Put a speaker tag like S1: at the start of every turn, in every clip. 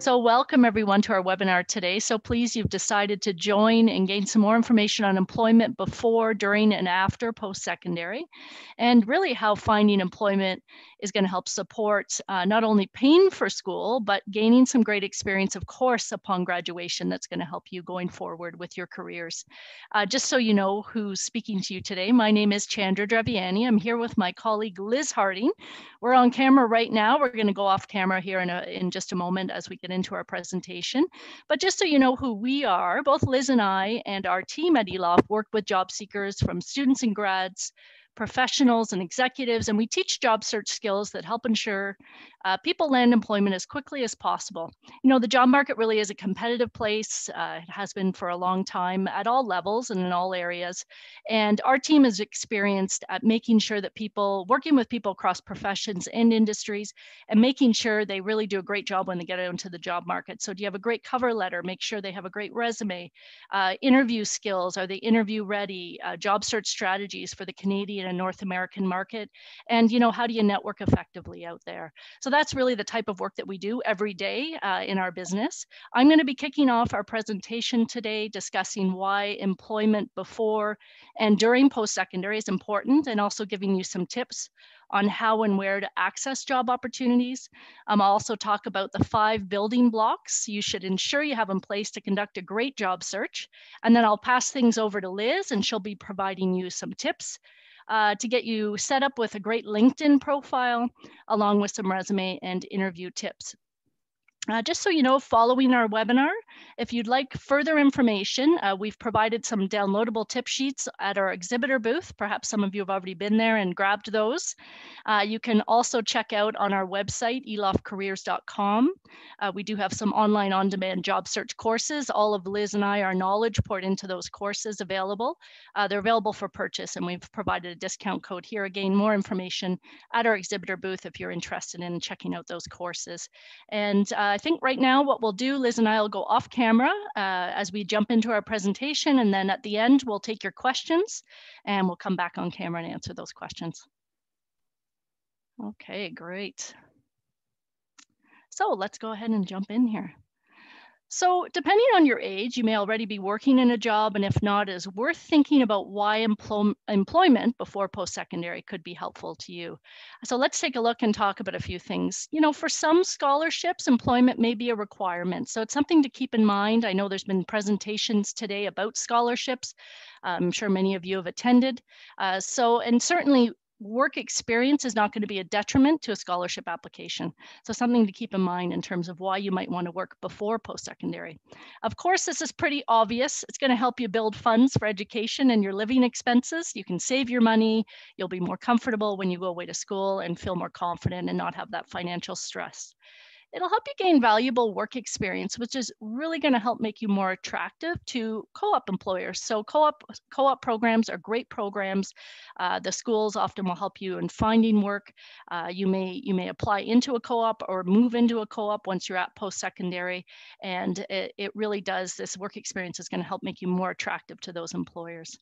S1: So welcome everyone to our webinar today. So please, you've decided to join and gain some more information on employment before, during, and after post-secondary, and really how finding employment is going to help support uh, not only paying for school, but gaining some great experience, of course, upon graduation that's going to help you going forward with your careers. Uh, just so you know who's speaking to you today, my name is Chandra Draviani. I'm here with my colleague Liz Harding. We're on camera right now. We're going to go off camera here in, a, in just a moment as we get into our presentation. But just so you know who we are, both Liz and I and our team at eLoft work with job seekers from students and grads professionals and executives, and we teach job search skills that help ensure uh, people land employment as quickly as possible. You know, the job market really is a competitive place. Uh, it has been for a long time at all levels and in all areas. And our team is experienced at making sure that people, working with people across professions and industries, and making sure they really do a great job when they get into the job market. So, do you have a great cover letter? Make sure they have a great resume. Uh, interview skills are they interview ready? Uh, job search strategies for the Canadian North American market. And, you know, how do you network effectively out there? So, that's really the type of work that we do every day uh, in our business. I'm going to be kicking off our presentation today discussing why employment before and during post-secondary is important and also giving you some tips on how and where to access job opportunities. Um, I'll also talk about the five building blocks you should ensure you have in place to conduct a great job search. And then I'll pass things over to Liz and she'll be providing you some tips uh, to get you set up with a great LinkedIn profile, along with some resume and interview tips. Uh, just so you know, following our webinar, if you'd like further information, uh, we've provided some downloadable tip sheets at our exhibitor booth. Perhaps some of you have already been there and grabbed those. Uh, you can also check out on our website, eloftcareers.com. Uh, we do have some online on-demand job search courses. All of Liz and I, our knowledge poured into those courses available. Uh, they're available for purchase and we've provided a discount code here. Again, more information at our exhibitor booth if you're interested in checking out those courses. And uh, I think right now what we'll do, Liz and I will go off camera uh, as we jump into our presentation. And then at the end, we'll take your questions and we'll come back on camera and answer those questions. Okay, great. So let's go ahead and jump in here. So, depending on your age, you may already be working in a job, and if not, is worth thinking about why empl employment before post secondary could be helpful to you. So, let's take a look and talk about a few things. You know, for some scholarships, employment may be a requirement. So, it's something to keep in mind. I know there's been presentations today about scholarships. I'm sure many of you have attended. Uh, so, and certainly work experience is not going to be a detriment to a scholarship application. So something to keep in mind in terms of why you might want to work before post-secondary. Of course, this is pretty obvious. It's going to help you build funds for education and your living expenses. You can save your money. You'll be more comfortable when you go away to school and feel more confident and not have that financial stress it'll help you gain valuable work experience, which is really going to help make you more attractive to co-op employers. So co-op co-op programs are great programs. Uh, the schools often will help you in finding work. Uh, you may you may apply into a co-op or move into a co-op once you're at post-secondary, and it, it really does. This work experience is going to help make you more attractive to those employers.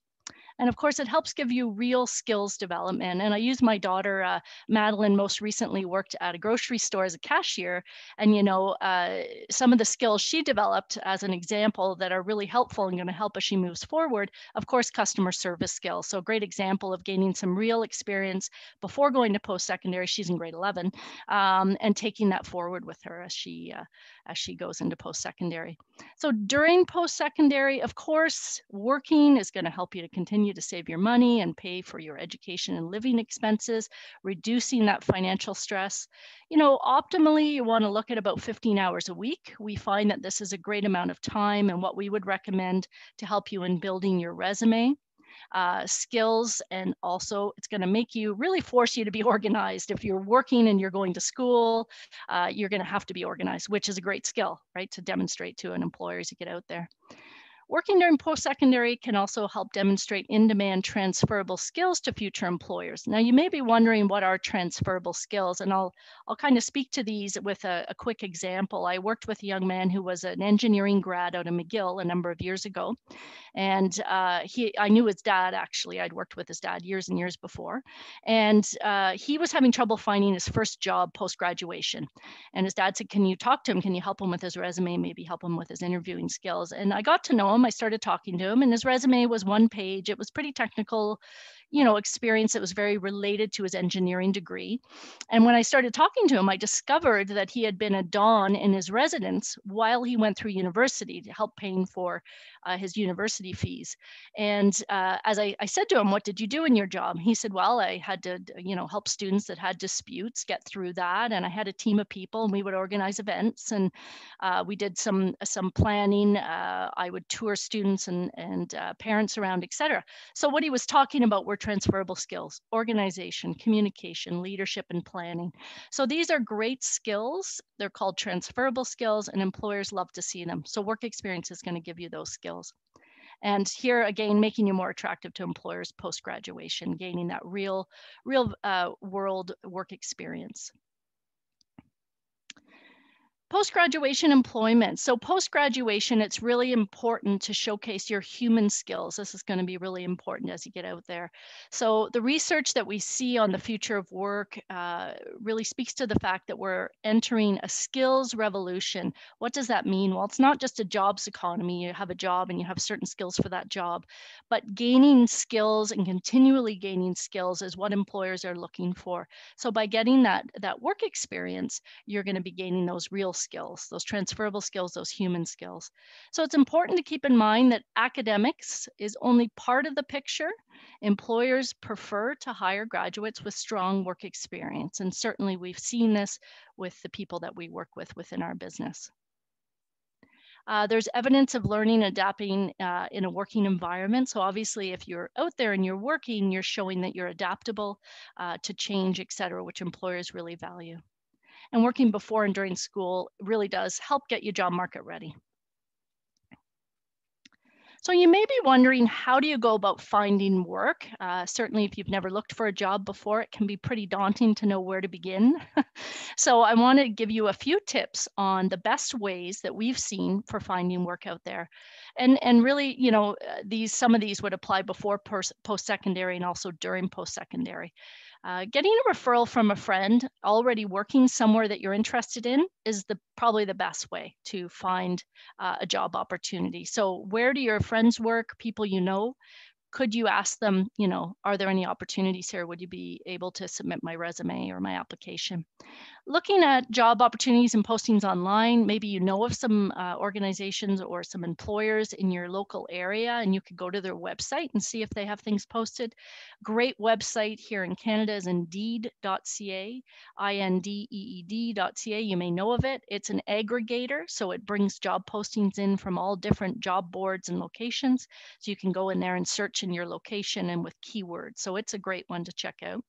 S1: And of course, it helps give you real skills development. And I use my daughter, uh, Madeline, most recently worked at a grocery store as a cashier. And, you know, uh, some of the skills she developed as an example that are really helpful and going to help as she moves forward, of course, customer service skills. So, a great example of gaining some real experience before going to post secondary. She's in grade 11 um, and taking that forward with her as she uh, as she goes into post secondary. So, during post secondary, of course, working is going to help you to continue continue to save your money and pay for your education and living expenses, reducing that financial stress. You know, optimally, you want to look at about 15 hours a week. We find that this is a great amount of time and what we would recommend to help you in building your resume. Uh, skills and also it's going to make you really force you to be organized if you're working and you're going to school uh, you're going to have to be organized which is a great skill right to demonstrate to an employer as you get out there Working during post-secondary can also help demonstrate in-demand transferable skills to future employers. Now, you may be wondering what are transferable skills, and I'll, I'll kind of speak to these with a, a quick example. I worked with a young man who was an engineering grad out of McGill a number of years ago, and uh, he, I knew his dad actually. I'd worked with his dad years and years before, and uh, he was having trouble finding his first job post-graduation. And his dad said, "Can you talk to him? Can you help him with his resume? Maybe help him with his interviewing skills?" And I got to know him him. I started talking to him, and his resume was one page. It was pretty technical, you know, experience that was very related to his engineering degree. And when I started talking to him, I discovered that he had been a Don in his residence while he went through university to help paying for uh, his university fees. And uh, as I, I, said to him, what did you do in your job? He said, well, I had to, you know, help students that had disputes get through that. And I had a team of people and we would organize events and uh, we did some, some planning. Uh, I would tour students and, and uh, parents around, et cetera. So what he was talking about were transferable skills, organization, communication, leadership, and planning. So these are great skills. They're called transferable skills and employers love to see them. So work experience is gonna give you those skills. And here again, making you more attractive to employers post-graduation, gaining that real, real uh, world work experience. Post-graduation employment. So post-graduation, it's really important to showcase your human skills. This is going to be really important as you get out there. So the research that we see on the future of work uh, really speaks to the fact that we're entering a skills revolution. What does that mean? Well, it's not just a jobs economy. You have a job and you have certain skills for that job, but gaining skills and continually gaining skills is what employers are looking for. So by getting that, that work experience, you're going to be gaining those real skills, those transferable skills, those human skills. So it's important to keep in mind that academics is only part of the picture. Employers prefer to hire graduates with strong work experience. And certainly we've seen this with the people that we work with within our business. Uh, there's evidence of learning adapting uh, in a working environment. So obviously, if you're out there and you're working, you're showing that you're adaptable uh, to change, et cetera, which employers really value and working before and during school really does help get you job market ready. So you may be wondering, how do you go about finding work? Uh, certainly, if you've never looked for a job before, it can be pretty daunting to know where to begin. so I want to give you a few tips on the best ways that we've seen for finding work out there. And, and really, you know, uh, these some of these would apply before post-secondary and also during post-secondary. Uh, getting a referral from a friend already working somewhere that you're interested in is the probably the best way to find uh, a job opportunity. So where do your friends work, people you know? could you ask them, you know, are there any opportunities here? Would you be able to submit my resume or my application? Looking at job opportunities and postings online, maybe you know of some uh, organizations or some employers in your local area and you could go to their website and see if they have things posted. Great website here in Canada is indeed.ca, I-N-D-E-E-D.ca. You may know of it. It's an aggregator, so it brings job postings in from all different job boards and locations. So you can go in there and search in your location and with keywords. So it's a great one to check out.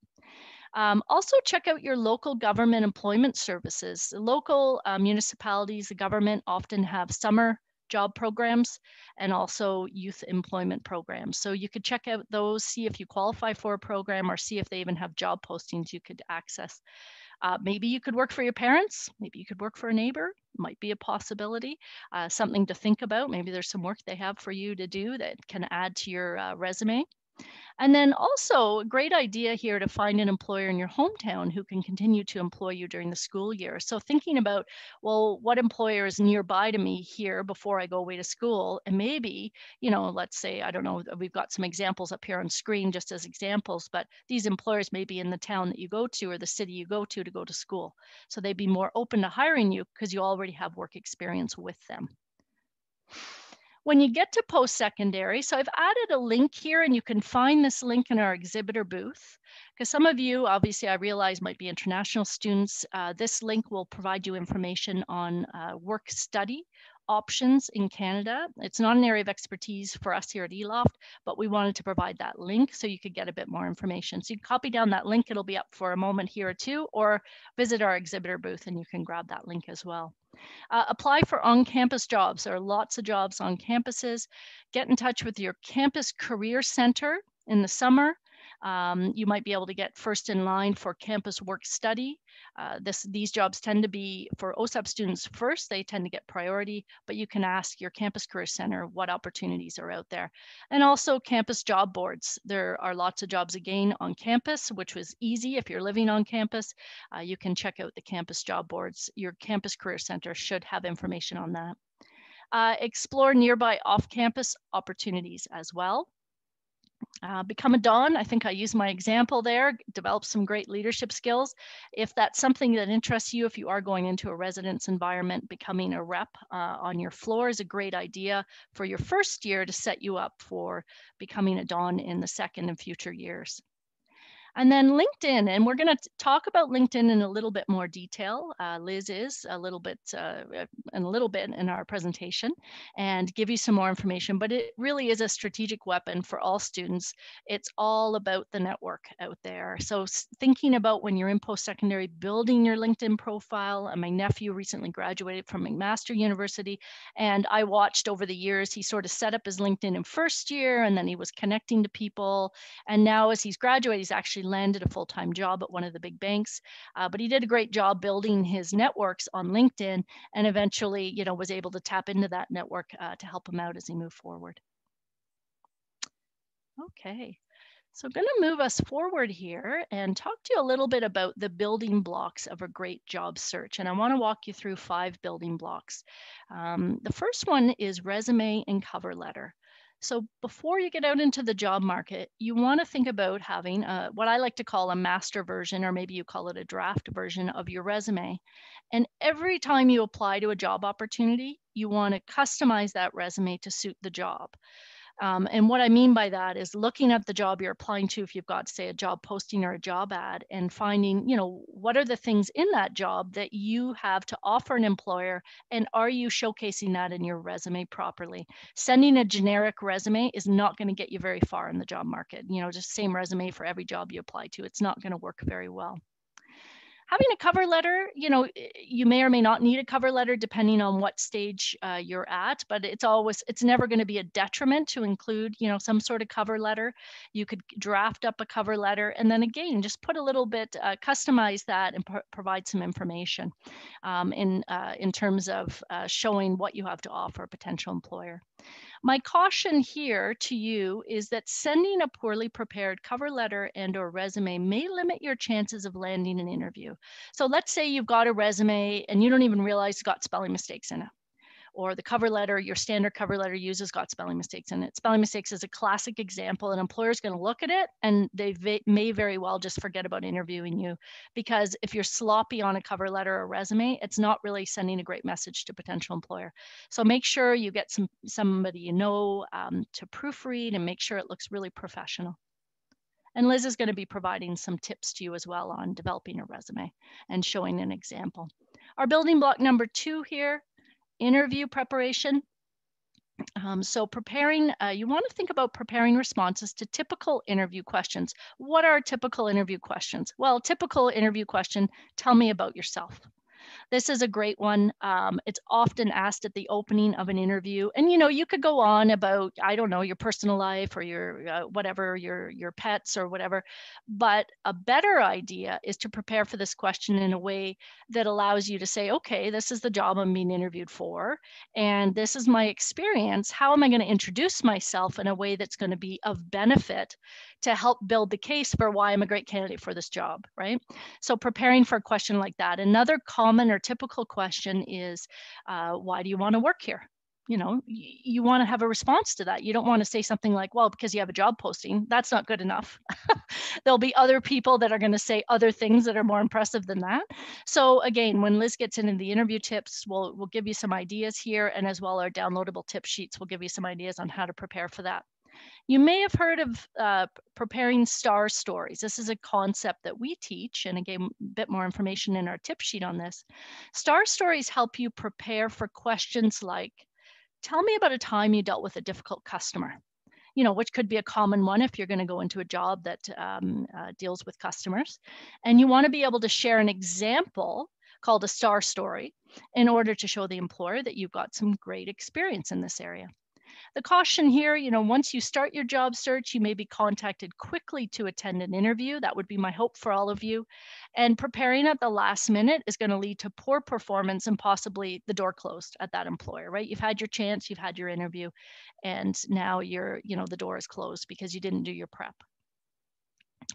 S1: Um, also check out your local government employment services. The local uh, municipalities, the government often have summer job programs and also youth employment programs. So you could check out those, see if you qualify for a program or see if they even have job postings you could access. Uh, maybe you could work for your parents. Maybe you could work for a neighbor. Might be a possibility. Uh, something to think about. Maybe there's some work they have for you to do that can add to your uh, resume. And then also a great idea here to find an employer in your hometown who can continue to employ you during the school year. So thinking about, well, what employer is nearby to me here before I go away to school? And maybe, you know, let's say, I don't know, we've got some examples up here on screen just as examples, but these employers may be in the town that you go to or the city you go to to go to school. So they'd be more open to hiring you because you already have work experience with them. When you get to post-secondary, so I've added a link here and you can find this link in our exhibitor booth because some of you, obviously I realize might be international students. Uh, this link will provide you information on uh, work study options in Canada. It's not an area of expertise for us here at eLoft, but we wanted to provide that link so you could get a bit more information. So you copy down that link, it'll be up for a moment here or two, or visit our exhibitor booth and you can grab that link as well. Uh, apply for on-campus jobs. There are lots of jobs on campuses. Get in touch with your campus career center in the summer. Um, you might be able to get first in line for campus work study. Uh, this, these jobs tend to be for OSAP students first, they tend to get priority, but you can ask your campus career center what opportunities are out there. And also campus job boards. There are lots of jobs again on campus, which was easy if you're living on campus. Uh, you can check out the campus job boards. Your campus career center should have information on that. Uh, explore nearby off-campus opportunities as well. Uh, become a Don. I think I use my example there, develop some great leadership skills. If that's something that interests you, if you are going into a residence environment, becoming a rep uh, on your floor is a great idea for your first year to set you up for becoming a Don in the second and future years. And then LinkedIn, and we're going to talk about LinkedIn in a little bit more detail. Uh, Liz is a little bit, uh, in a little bit in our presentation, and give you some more information. But it really is a strategic weapon for all students. It's all about the network out there. So thinking about when you're in post-secondary, building your LinkedIn profile. And my nephew recently graduated from McMaster University, and I watched over the years. He sort of set up his LinkedIn in first year, and then he was connecting to people. And now, as he's graduated, he's actually landed a full-time job at one of the big banks. Uh, but he did a great job building his networks on LinkedIn and eventually, you know, was able to tap into that network uh, to help him out as he moved forward. Okay. So I'm going to move us forward here and talk to you a little bit about the building blocks of a great job search. And I want to walk you through five building blocks. Um, the first one is resume and cover letter. So before you get out into the job market, you want to think about having a, what I like to call a master version, or maybe you call it a draft version of your resume. And every time you apply to a job opportunity, you want to customize that resume to suit the job. Um, and what I mean by that is looking at the job you're applying to, if you've got, say, a job posting or a job ad, and finding, you know, what are the things in that job that you have to offer an employer, and are you showcasing that in your resume properly? Sending a generic resume is not going to get you very far in the job market. You know, just same resume for every job you apply to. It's not going to work very well having a cover letter, you know, you may or may not need a cover letter depending on what stage uh, you're at, but it's always, it's never going to be a detriment to include, you know, some sort of cover letter. You could draft up a cover letter and then again, just put a little bit, uh, customize that and provide some information um, in, uh, in terms of uh, showing what you have to offer a potential employer. My caution here to you is that sending a poorly prepared cover letter and or resume may limit your chances of landing an interview. So let's say you've got a resume and you don't even realize it's got spelling mistakes in it or the cover letter, your standard cover letter uses got spelling mistakes in it. Spelling mistakes is a classic example. An employer is going to look at it and they may very well just forget about interviewing you because if you're sloppy on a cover letter or resume, it's not really sending a great message to potential employer. So make sure you get some somebody you know um, to proofread and make sure it looks really professional. And Liz is going to be providing some tips to you as well on developing a resume and showing an example. Our building block number two here interview preparation. Um, so preparing, uh, you want to think about preparing responses to typical interview questions. What are typical interview questions? Well, typical interview question, tell me about yourself. This is a great one. Um, it's often asked at the opening of an interview. And, you know, you could go on about, I don't know, your personal life or your uh, whatever, your, your pets or whatever. But a better idea is to prepare for this question in a way that allows you to say, okay, this is the job I'm being interviewed for. And this is my experience. How am I going to introduce myself in a way that's going to be of benefit to help build the case for why I'm a great candidate for this job, right? So preparing for a question like that. Another common or typical question is, uh, why do you want to work here? You know, you want to have a response to that. You don't want to say something like, well, because you have a job posting. That's not good enough. There'll be other people that are going to say other things that are more impressive than that. So again, when Liz gets into the interview tips, we'll, we'll give you some ideas here and as well our downloadable tip sheets will give you some ideas on how to prepare for that. You may have heard of uh, preparing star stories. This is a concept that we teach, and again, a bit more information in our tip sheet on this. Star stories help you prepare for questions like, tell me about a time you dealt with a difficult customer you know, which could be a common one if you're going to go into a job that um, uh, deals with customers. And you want to be able to share an example called a star story in order to show the employer that you've got some great experience in this area. The caution here, you know, once you start your job search, you may be contacted quickly to attend an interview. That would be my hope for all of you. And preparing at the last minute is going to lead to poor performance and possibly the door closed at that employer, right? You've had your chance, you've had your interview, and now you're, you know, the door is closed because you didn't do your prep.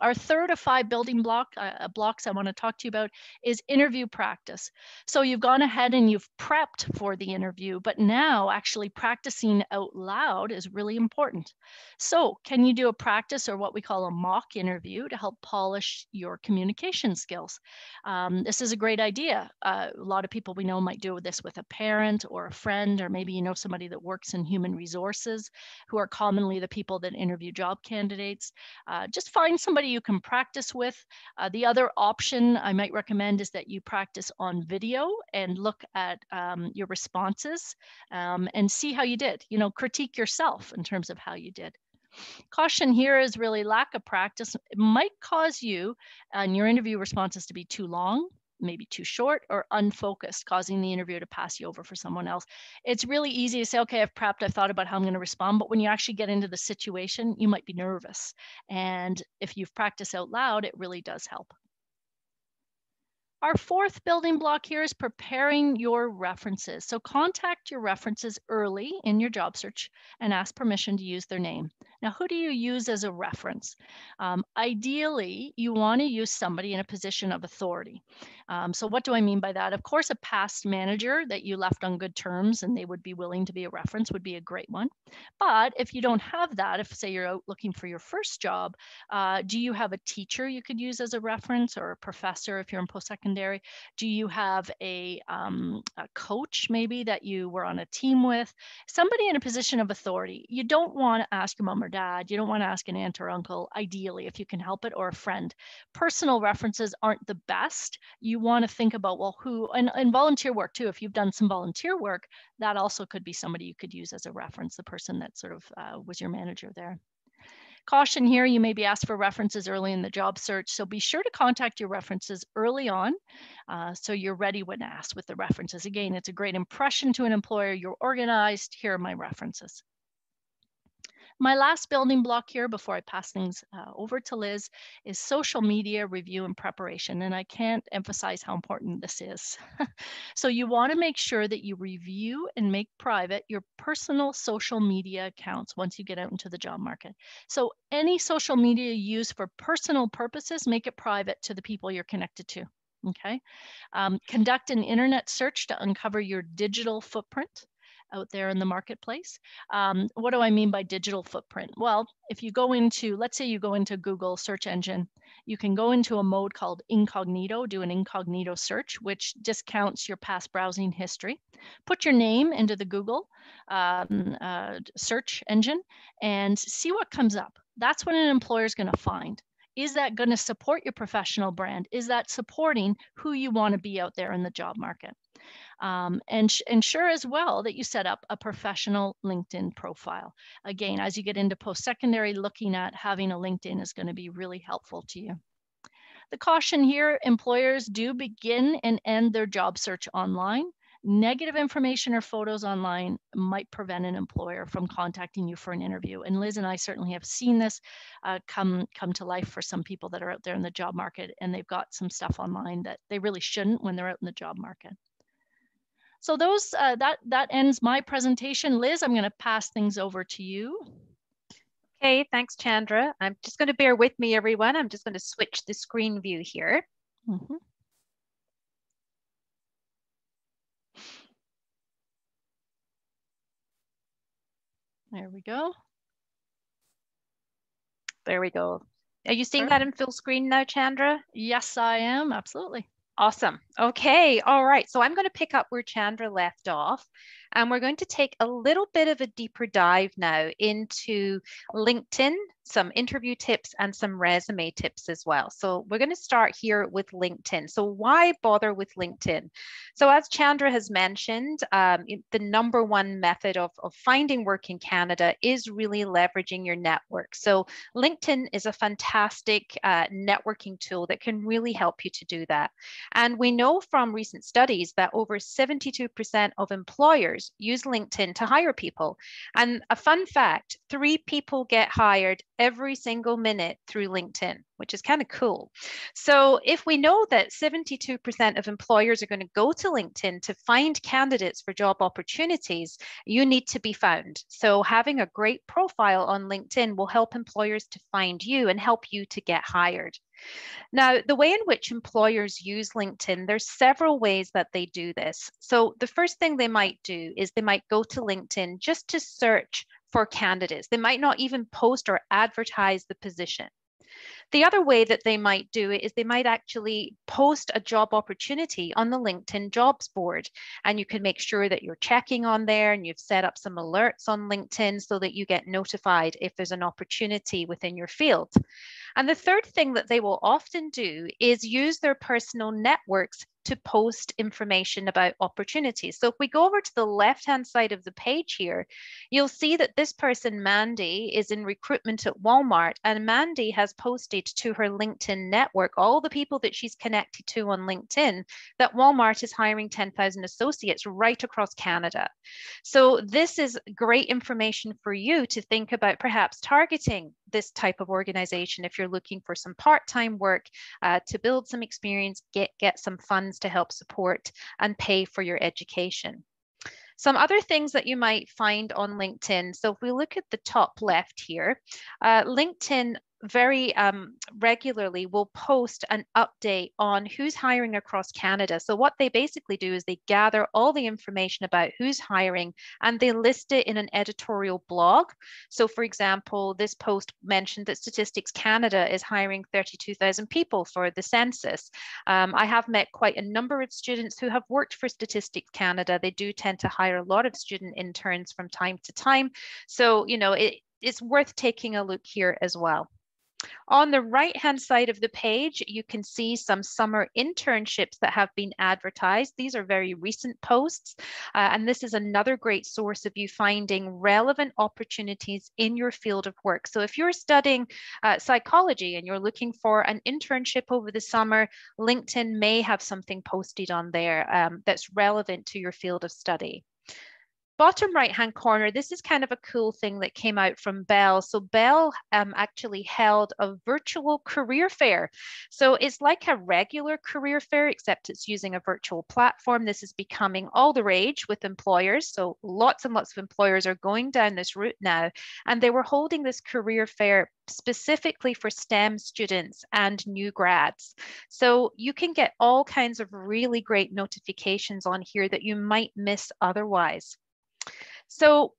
S1: Our third of five building block uh, uh, blocks I want to talk to you about is interview practice. So you've gone ahead and you've prepped for the interview, but now actually practicing out loud is really important. So can you do a practice or what we call a mock interview to help polish your communication skills? Um, this is a great idea. Uh, a lot of people we know might do this with a parent or a friend, or maybe you know somebody that works in human resources who are commonly the people that interview job candidates. Uh, just find somebody somebody you can practice with. Uh, the other option I might recommend is that you practice on video and look at um, your responses um, and see how you did. You know, critique yourself in terms of how you did. Caution here is really lack of practice. It might cause you and your interview responses to be too long maybe too short or unfocused, causing the interviewer to pass you over for someone else. It's really easy to say, okay, I've prepped, I've thought about how I'm going to respond. But when you actually get into the situation, you might be nervous. And if you've practiced out loud, it really does help. Our fourth building block here is preparing your references. So contact your references early in your job search and ask permission to use their name. Now, who do you use as a reference? Um, ideally, you want to use somebody in a position of authority. Um, so what do I mean by that? Of course, a past manager that you left on good terms and they would be willing to be a reference would be a great one. But if you don't have that, if say you're out looking for your first job, uh, do you have a teacher you could use as a reference or a professor if you're in post-secondary? Do you have a, um, a coach maybe that you were on a team with? Somebody in a position of authority. You don't want to ask your mom or dad. You don't want to ask an aunt or uncle, ideally, if you can help it, or a friend. Personal references aren't the best. You want to think about, well, who, and, and volunteer work too. If you've done some volunteer work, that also could be somebody you could use as a reference, the person that sort of uh, was your manager there. Caution here, you may be asked for references early in the job search, so be sure to contact your references early on uh, so you're ready when asked with the references. Again, it's a great impression to an employer. You're organized. Here are my references. My last building block here before I pass things uh, over to Liz is social media review and preparation. And I can't emphasize how important this is. so you want to make sure that you review and make private your personal social media accounts once you get out into the job market. So any social media you use for personal purposes, make it private to the people you're connected to. Okay. Um, conduct an internet search to uncover your digital footprint out there in the marketplace. Um, what do I mean by digital footprint? Well, if you go into, let's say you go into Google search engine, you can go into a mode called incognito, do an incognito search, which discounts your past browsing history. Put your name into the Google um, uh, search engine and see what comes up. That's what an employer is going to find is that going to support your professional brand? Is that supporting who you want to be out there in the job market? Um, and ensure as well that you set up a professional LinkedIn profile. Again, as you get into post-secondary, looking at having a LinkedIn is going to be really helpful to you. The caution here, employers do begin and end their job search online. Negative information or photos online might prevent an employer from contacting you for an interview. And Liz and I certainly have seen this uh, come come to life for some people that are out there in the job market and they've got some stuff online that they really shouldn't when they're out in the job market. So those uh, that that ends my presentation. Liz, I'm going to pass things over to you.
S2: Okay, thanks, Chandra. I'm just going to bear with me, everyone. I'm just going to switch the screen view here. Mm -hmm.
S1: There we go.
S2: There we go. Are you seeing that in full screen now, Chandra?
S1: Yes, I am. Absolutely.
S2: Awesome. Okay. All right. So I'm going to pick up where Chandra left off. And we're going to take a little bit of a deeper dive now into LinkedIn some interview tips, and some resume tips as well. So we're going to start here with LinkedIn. So why bother with LinkedIn? So as Chandra has mentioned, um, the number one method of, of finding work in Canada is really leveraging your network. So LinkedIn is a fantastic uh, networking tool that can really help you to do that. And we know from recent studies that over 72% of employers use LinkedIn to hire people. And a fun fact, three people get hired every single minute through LinkedIn, which is kind of cool. So, if we know that 72% of employers are going to go to LinkedIn to find candidates for job opportunities, you need to be found. So, having a great profile on LinkedIn will help employers to find you and help you to get hired. Now, the way in which employers use LinkedIn, there's several ways that they do this. So the first thing they might do is they might go to LinkedIn just to search for candidates. They might not even post or advertise the position. The other way that they might do it is they might actually post a job opportunity on the LinkedIn jobs board. And you can make sure that you're checking on there and you've set up some alerts on LinkedIn so that you get notified if there's an opportunity within your field. And the third thing that they will often do is use their personal networks to post information about opportunities. So if we go over to the left-hand side of the page here, you'll see that this person, Mandy, is in recruitment at Walmart and Mandy has posted to her LinkedIn network all the people that she's connected to on LinkedIn that Walmart is hiring 10,000 associates right across Canada. So this is great information for you to think about perhaps targeting this type of organization if you're looking for some part-time work uh, to build some experience, get, get some funds to help support and pay for your education. Some other things that you might find on LinkedIn. So if we look at the top left here, uh, LinkedIn very um, regularly will post an update on who's hiring across Canada. So, what they basically do is they gather all the information about who's hiring and they list it in an editorial blog. So, for example, this post mentioned that Statistics Canada is hiring 32,000 people for the census. Um, I have met quite a number of students who have worked for Statistics Canada. They do tend to hire a lot of student interns from time to time. So, you know, it, it's worth taking a look here as well. On the right-hand side of the page, you can see some summer internships that have been advertised. These are very recent posts, uh, and this is another great source of you finding relevant opportunities in your field of work. So if you're studying uh, psychology and you're looking for an internship over the summer, LinkedIn may have something posted on there um, that's relevant to your field of study bottom right hand corner, this is kind of a cool thing that came out from Bell. So Bell um, actually held a virtual career fair. So it's like a regular career fair, except it's using a virtual platform. This is becoming all the rage with employers. So lots and lots of employers are going down this route now. And they were holding this career fair specifically for STEM students and new grads. So you can get all kinds of really great notifications on here that you might miss otherwise. So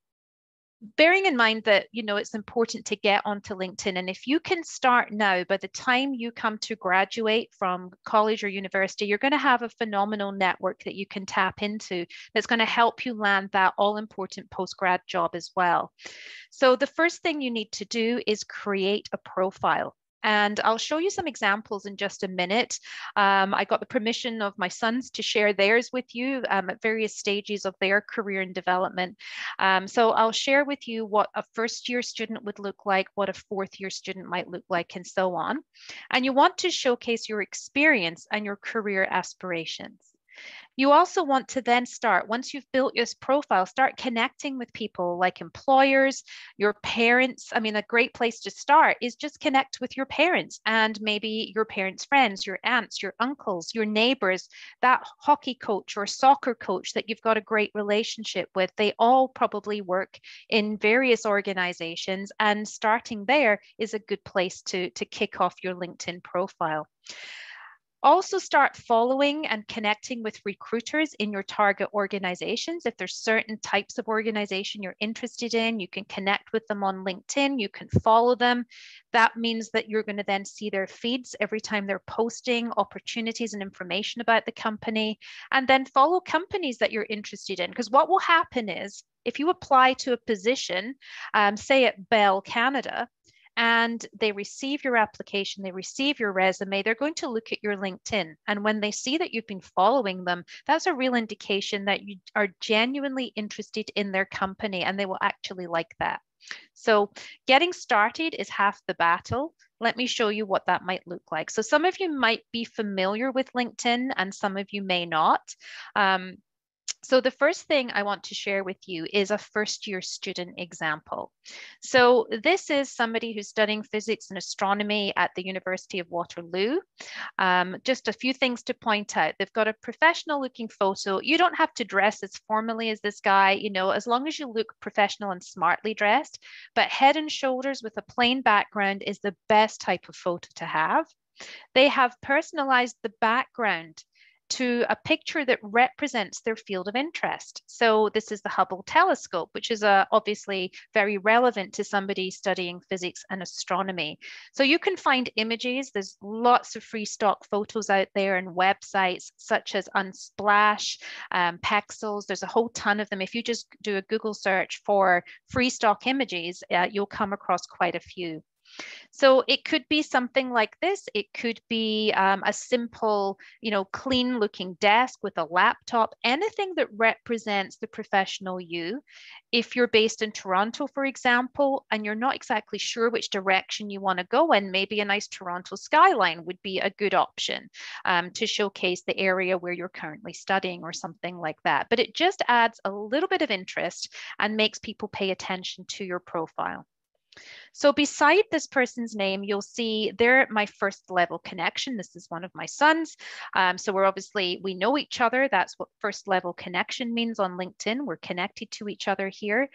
S2: bearing in mind that you know it's important to get onto linkedin and if you can start now by the time you come to graduate from college or university you're going to have a phenomenal network that you can tap into that's going to help you land that all important post grad job as well. So the first thing you need to do is create a profile and I'll show you some examples in just a minute. Um, I got the permission of my sons to share theirs with you um, at various stages of their career and development. Um, so I'll share with you what a first year student would look like, what a fourth year student might look like, and so on. And you want to showcase your experience and your career aspirations. You also want to then start, once you've built this profile, start connecting with people like employers, your parents. I mean, a great place to start is just connect with your parents and maybe your parents' friends, your aunts, your uncles, your neighbors, that hockey coach or soccer coach that you've got a great relationship with. They all probably work in various organizations, and starting there is a good place to, to kick off your LinkedIn profile. Also start following and connecting with recruiters in your target organizations. If there's certain types of organization you're interested in, you can connect with them on LinkedIn, you can follow them. That means that you're going to then see their feeds every time they're posting opportunities and information about the company. And then follow companies that you're interested in. Because what will happen is if you apply to a position, um, say at Bell Canada, and they receive your application, they receive your resume, they're going to look at your LinkedIn. And when they see that you've been following them, that's a real indication that you are genuinely interested in their company and they will actually like that. So getting started is half the battle. Let me show you what that might look like. So some of you might be familiar with LinkedIn and some of you may not. Um, so the first thing I want to share with you is a first year student example. So this is somebody who's studying physics and astronomy at the University of Waterloo. Um, just a few things to point out. They've got a professional looking photo. You don't have to dress as formally as this guy, you know, as long as you look professional and smartly dressed, but head and shoulders with a plain background is the best type of photo to have. They have personalized the background to a picture that represents their field of interest. So this is the Hubble telescope, which is uh, obviously very relevant to somebody studying physics and astronomy. So you can find images. There's lots of free stock photos out there and websites such as Unsplash, um, Pexels. There's a whole ton of them. If you just do a Google search for free stock images, uh, you'll come across quite a few. So it could be something like this. It could be um, a simple, you know, clean looking desk with a laptop, anything that represents the professional you. If you're based in Toronto, for example, and you're not exactly sure which direction you want to go in, maybe a nice Toronto skyline would be a good option um, to showcase the area where you're currently studying or something like that. But it just adds a little bit of interest and makes people pay attention to your profile. So beside this person's name, you'll see they're my first level connection. This is one of my sons. Um, so we're obviously, we know each other. That's what first level connection means on LinkedIn. We're connected to each other here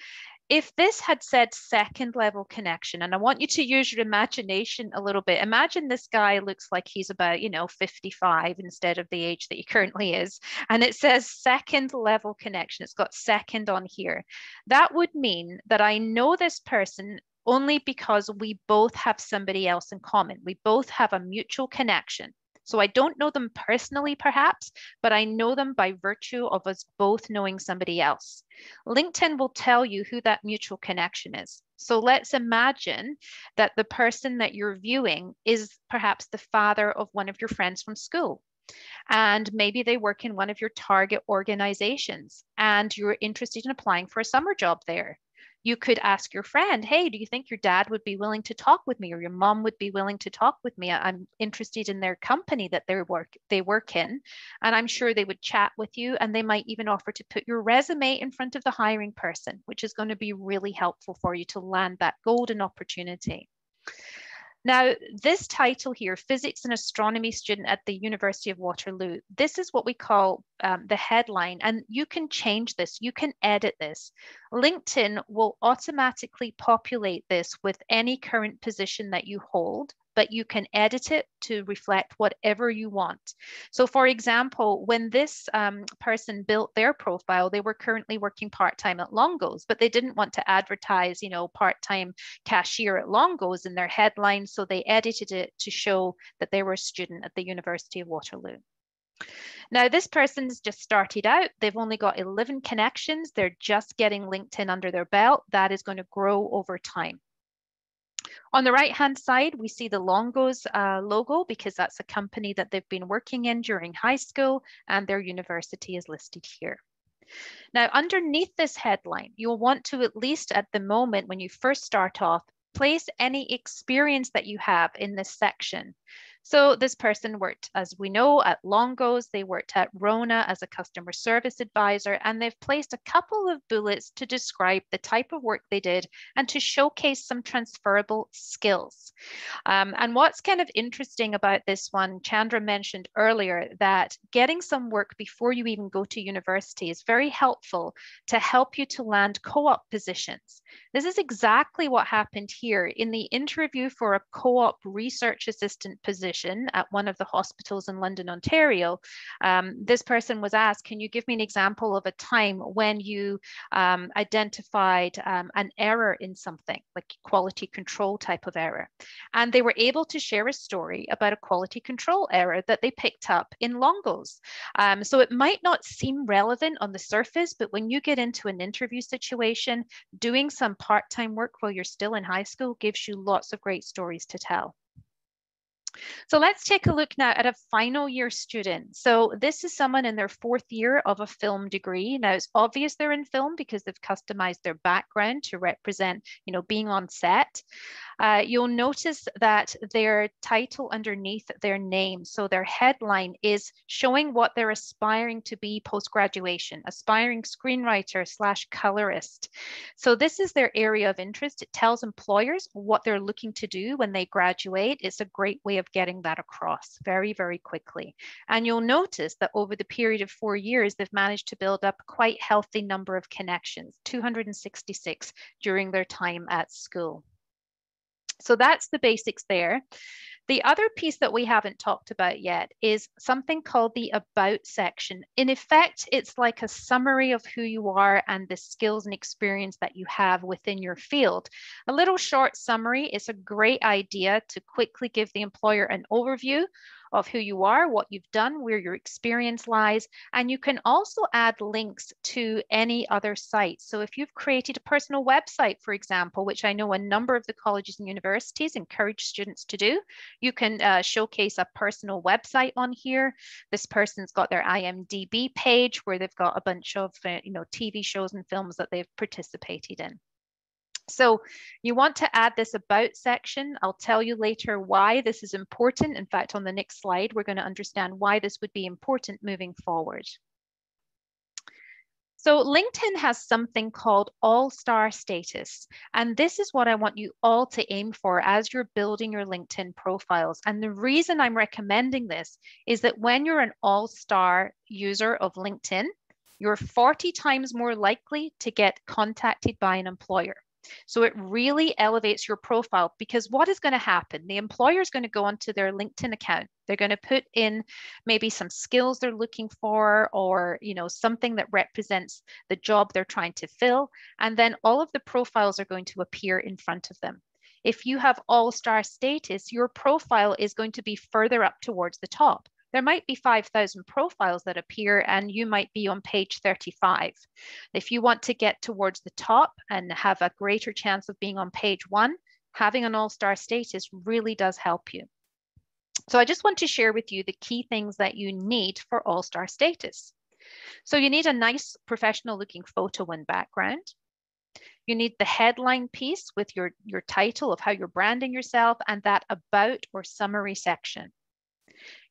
S2: if this had said second level connection, and I want you to use your imagination a little bit, imagine this guy looks like he's about, you know, 55 instead of the age that he currently is. And it says second level connection. It's got second on here. That would mean that I know this person only because we both have somebody else in common. We both have a mutual connection. So I don't know them personally, perhaps, but I know them by virtue of us both knowing somebody else. LinkedIn will tell you who that mutual connection is. So let's imagine that the person that you're viewing is perhaps the father of one of your friends from school. And maybe they work in one of your target organizations and you're interested in applying for a summer job there you could ask your friend, hey, do you think your dad would be willing to talk with me or your mom would be willing to talk with me? I'm interested in their company that they work they work in. And I'm sure they would chat with you and they might even offer to put your resume in front of the hiring person, which is going to be really helpful for you to land that golden opportunity. Now, this title here, Physics and Astronomy Student at the University of Waterloo, this is what we call um, the headline, and you can change this, you can edit this. LinkedIn will automatically populate this with any current position that you hold but you can edit it to reflect whatever you want. So for example, when this um, person built their profile, they were currently working part-time at Longo's, but they didn't want to advertise, you know, part-time cashier at Longo's in their headline. So they edited it to show that they were a student at the University of Waterloo. Now, this person's just started out. They've only got 11 connections. They're just getting LinkedIn under their belt. That is going to grow over time. On the right-hand side, we see the Longo's uh, logo because that's a company that they've been working in during high school and their university is listed here. Now, underneath this headline, you'll want to at least at the moment when you first start off, place any experience that you have in this section. So this person worked, as we know, at Longo's, they worked at Rona as a customer service advisor, and they've placed a couple of bullets to describe the type of work they did and to showcase some transferable skills. Um, and what's kind of interesting about this one, Chandra mentioned earlier that getting some work before you even go to university is very helpful to help you to land co-op positions. This is exactly what happened here in the interview for a co-op research assistant position position at one of the hospitals in London, Ontario, um, this person was asked, can you give me an example of a time when you um, identified um, an error in something, like quality control type of error? And they were able to share a story about a quality control error that they picked up in Longo's. Um, so it might not seem relevant on the surface, but when you get into an interview situation, doing some part-time work while you're still in high school gives you lots of great stories to tell. So let's take a look now at a final year student. So this is someone in their fourth year of a film degree. Now it's obvious they're in film because they've customized their background to represent, you know, being on set. Uh, you'll notice that their title underneath their name, so their headline is showing what they're aspiring to be post-graduation, aspiring screenwriter slash colorist. So this is their area of interest. It tells employers what they're looking to do when they graduate. It's a great way of getting that across very, very quickly. And you'll notice that over the period of four years, they've managed to build up quite healthy number of connections, 266 during their time at school. So that's the basics there. The other piece that we haven't talked about yet is something called the About section. In effect, it's like a summary of who you are and the skills and experience that you have within your field. A little short summary is a great idea to quickly give the employer an overview of who you are, what you've done, where your experience lies, and you can also add links to any other sites. So if you've created a personal website, for example, which I know a number of the colleges and universities encourage students to do, you can uh, showcase a personal website on here. This person's got their IMDb page where they've got a bunch of uh, you know TV shows and films that they've participated in. So you want to add this about section. I'll tell you later why this is important. In fact, on the next slide, we're going to understand why this would be important moving forward. So LinkedIn has something called all-star status. And this is what I want you all to aim for as you're building your LinkedIn profiles. And the reason I'm recommending this is that when you're an all-star user of LinkedIn, you're 40 times more likely to get contacted by an employer. So it really elevates your profile because what is going to happen? The employer is going to go onto their LinkedIn account. They're going to put in maybe some skills they're looking for or, you know, something that represents the job they're trying to fill. And then all of the profiles are going to appear in front of them. If you have all-star status, your profile is going to be further up towards the top there might be 5,000 profiles that appear and you might be on page 35. If you want to get towards the top and have a greater chance of being on page one, having an all-star status really does help you. So I just want to share with you the key things that you need for all-star status. So you need a nice professional looking photo and background. You need the headline piece with your, your title of how you're branding yourself and that about or summary section.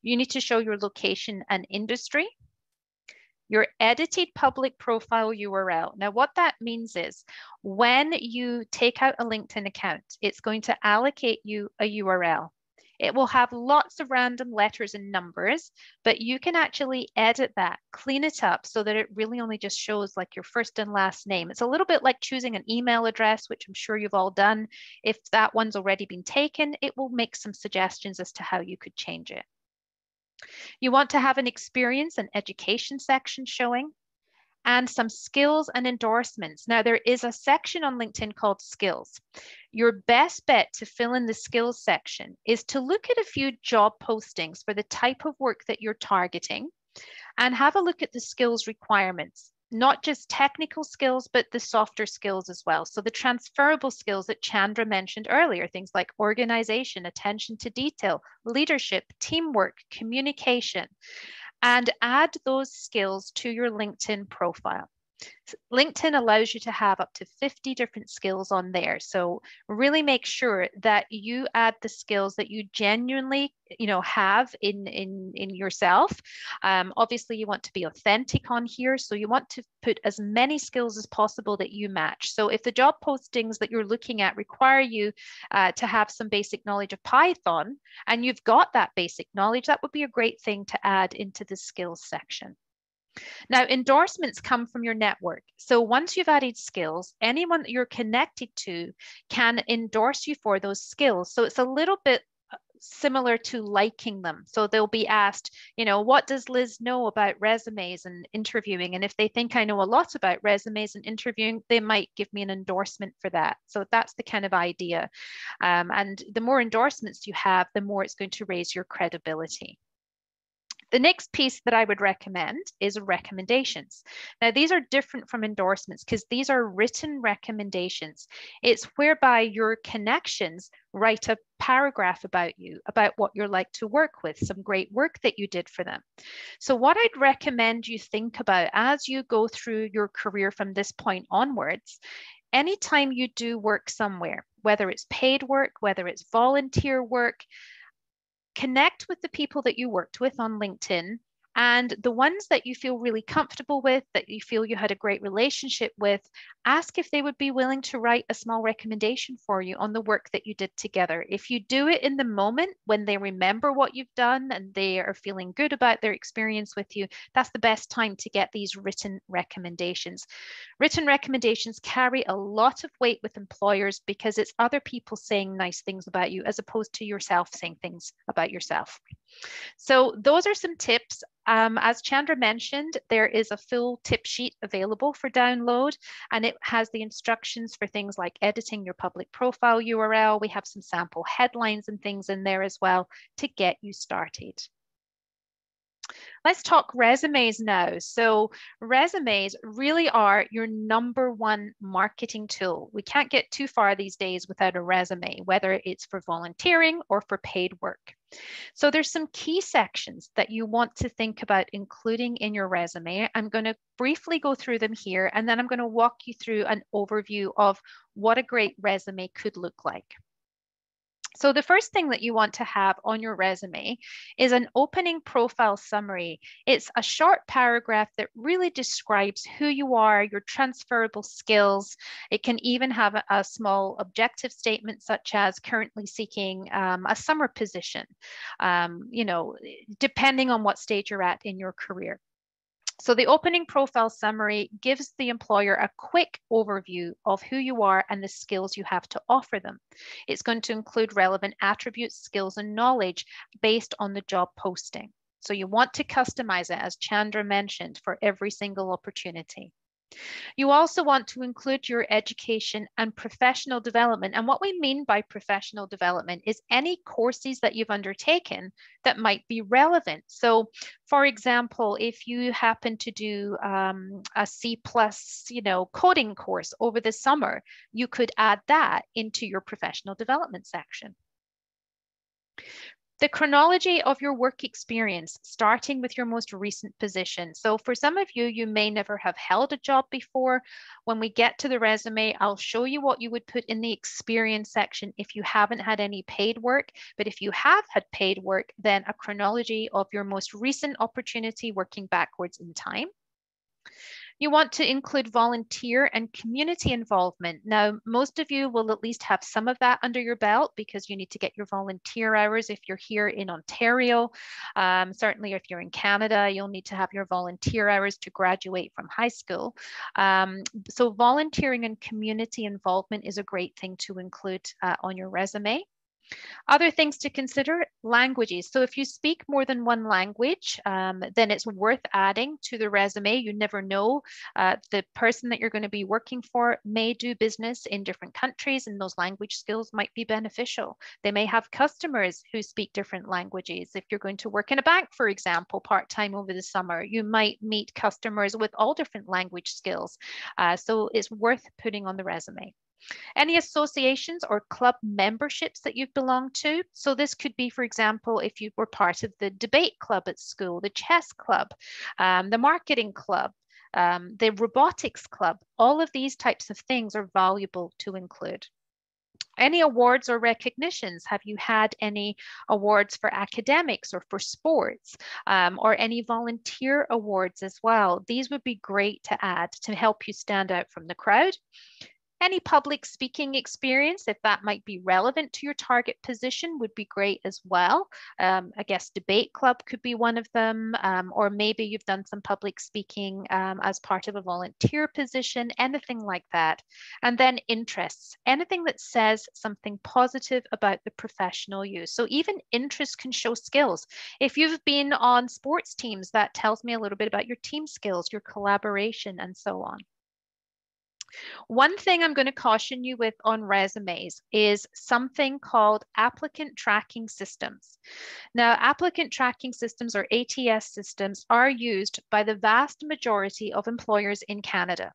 S2: You need to show your location and industry, your edited public profile URL. Now, what that means is when you take out a LinkedIn account, it's going to allocate you a URL. It will have lots of random letters and numbers, but you can actually edit that, clean it up so that it really only just shows like your first and last name. It's a little bit like choosing an email address, which I'm sure you've all done. If that one's already been taken, it will make some suggestions as to how you could change it. You want to have an experience and education section showing and some skills and endorsements. Now, there is a section on LinkedIn called skills. Your best bet to fill in the skills section is to look at a few job postings for the type of work that you're targeting and have a look at the skills requirements not just technical skills, but the softer skills as well. So the transferable skills that Chandra mentioned earlier, things like organization, attention to detail, leadership, teamwork, communication, and add those skills to your LinkedIn profile. LinkedIn allows you to have up to 50 different skills on there. So really make sure that you add the skills that you genuinely, you know, have in in in yourself. Um, obviously, you want to be authentic on here, so you want to put as many skills as possible that you match. So if the job postings that you're looking at require you uh, to have some basic knowledge of Python, and you've got that basic knowledge, that would be a great thing to add into the skills section. Now, endorsements come from your network. So once you've added skills, anyone that you're connected to can endorse you for those skills. So it's a little bit similar to liking them. So they'll be asked, you know, what does Liz know about resumes and interviewing? And if they think I know a lot about resumes and interviewing, they might give me an endorsement for that. So that's the kind of idea. Um, and the more endorsements you have, the more it's going to raise your credibility. The next piece that I would recommend is recommendations. Now, these are different from endorsements because these are written recommendations. It's whereby your connections write a paragraph about you, about what you're like to work with, some great work that you did for them. So, what I'd recommend you think about as you go through your career from this point onwards, anytime you do work somewhere, whether it's paid work, whether it's volunteer work, connect with the people that you worked with on LinkedIn and the ones that you feel really comfortable with, that you feel you had a great relationship with, ask if they would be willing to write a small recommendation for you on the work that you did together. If you do it in the moment when they remember what you've done and they are feeling good about their experience with you, that's the best time to get these written recommendations. Written recommendations carry a lot of weight with employers because it's other people saying nice things about you as opposed to yourself saying things about yourself. So those are some tips. Um, as Chandra mentioned, there is a full tip sheet available for download, and it has the instructions for things like editing your public profile URL. We have some sample headlines and things in there as well to get you started. Let's talk resumes now. So resumes really are your number one marketing tool. We can't get too far these days without a resume, whether it's for volunteering or for paid work. So there's some key sections that you want to think about including in your resume. I'm going to briefly go through them here, and then I'm going to walk you through an overview of what a great resume could look like. So the first thing that you want to have on your resume is an opening profile summary. It's a short paragraph that really describes who you are, your transferable skills. It can even have a, a small objective statement such as currently seeking um, a summer position, um, you know, depending on what stage you're at in your career. So the opening profile summary gives the employer a quick overview of who you are and the skills you have to offer them. It's going to include relevant attributes, skills, and knowledge based on the job posting. So you want to customize it, as Chandra mentioned, for every single opportunity. You also want to include your education and professional development. And what we mean by professional development is any courses that you've undertaken that might be relevant. So, for example, if you happen to do um, a C plus, you know, coding course over the summer, you could add that into your professional development section. The chronology of your work experience, starting with your most recent position. So for some of you, you may never have held a job before. When we get to the resume, I'll show you what you would put in the experience section if you haven't had any paid work. But if you have had paid work, then a chronology of your most recent opportunity working backwards in time. You want to include volunteer and community involvement. Now, most of you will at least have some of that under your belt because you need to get your volunteer hours if you're here in Ontario. Um, certainly, if you're in Canada, you'll need to have your volunteer hours to graduate from high school. Um, so, volunteering and community involvement is a great thing to include uh, on your resume. Other things to consider, languages. So if you speak more than one language, um, then it's worth adding to the resume. You never know. Uh, the person that you're going to be working for may do business in different countries and those language skills might be beneficial. They may have customers who speak different languages. If you're going to work in a bank, for example, part-time over the summer, you might meet customers with all different language skills. Uh, so it's worth putting on the resume. Any associations or club memberships that you've belonged to. So this could be, for example, if you were part of the debate club at school, the chess club, um, the marketing club, um, the robotics club, all of these types of things are valuable to include. Any awards or recognitions? Have you had any awards for academics or for sports um, or any volunteer awards as well? These would be great to add to help you stand out from the crowd. Any public speaking experience, if that might be relevant to your target position, would be great as well. Um, I guess debate club could be one of them, um, or maybe you've done some public speaking um, as part of a volunteer position, anything like that. And then interests, anything that says something positive about the professional you. So even interest can show skills. If you've been on sports teams, that tells me a little bit about your team skills, your collaboration, and so on. One thing I'm going to caution you with on resumes is something called applicant tracking systems. Now, applicant tracking systems or ATS systems are used by the vast majority of employers in Canada.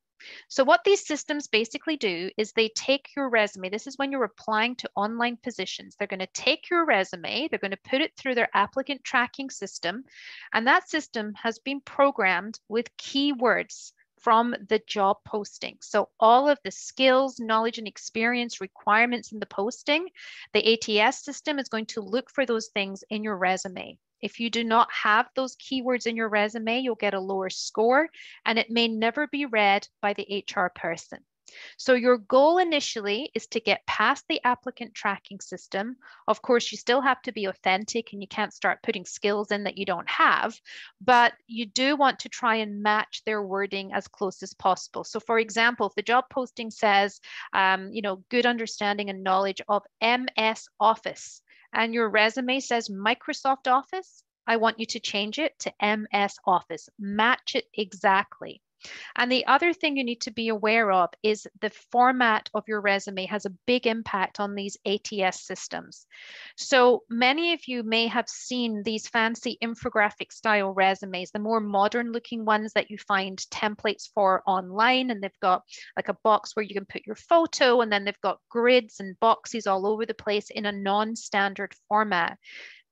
S2: So what these systems basically do is they take your resume. This is when you're applying to online positions. They're going to take your resume, they're going to put it through their applicant tracking system, and that system has been programmed with keywords from the job posting. So all of the skills, knowledge, and experience requirements in the posting, the ATS system is going to look for those things in your resume. If you do not have those keywords in your resume, you'll get a lower score and it may never be read by the HR person. So your goal initially is to get past the applicant tracking system. Of course, you still have to be authentic and you can't start putting skills in that you don't have, but you do want to try and match their wording as close as possible. So for example, if the job posting says, um, you know, good understanding and knowledge of MS Office, and your resume says Microsoft Office, I want you to change it to MS Office. Match it exactly. And the other thing you need to be aware of is the format of your resume has a big impact on these ATS systems. So many of you may have seen these fancy infographic style resumes, the more modern looking ones that you find templates for online. And they've got like a box where you can put your photo, and then they've got grids and boxes all over the place in a non standard format.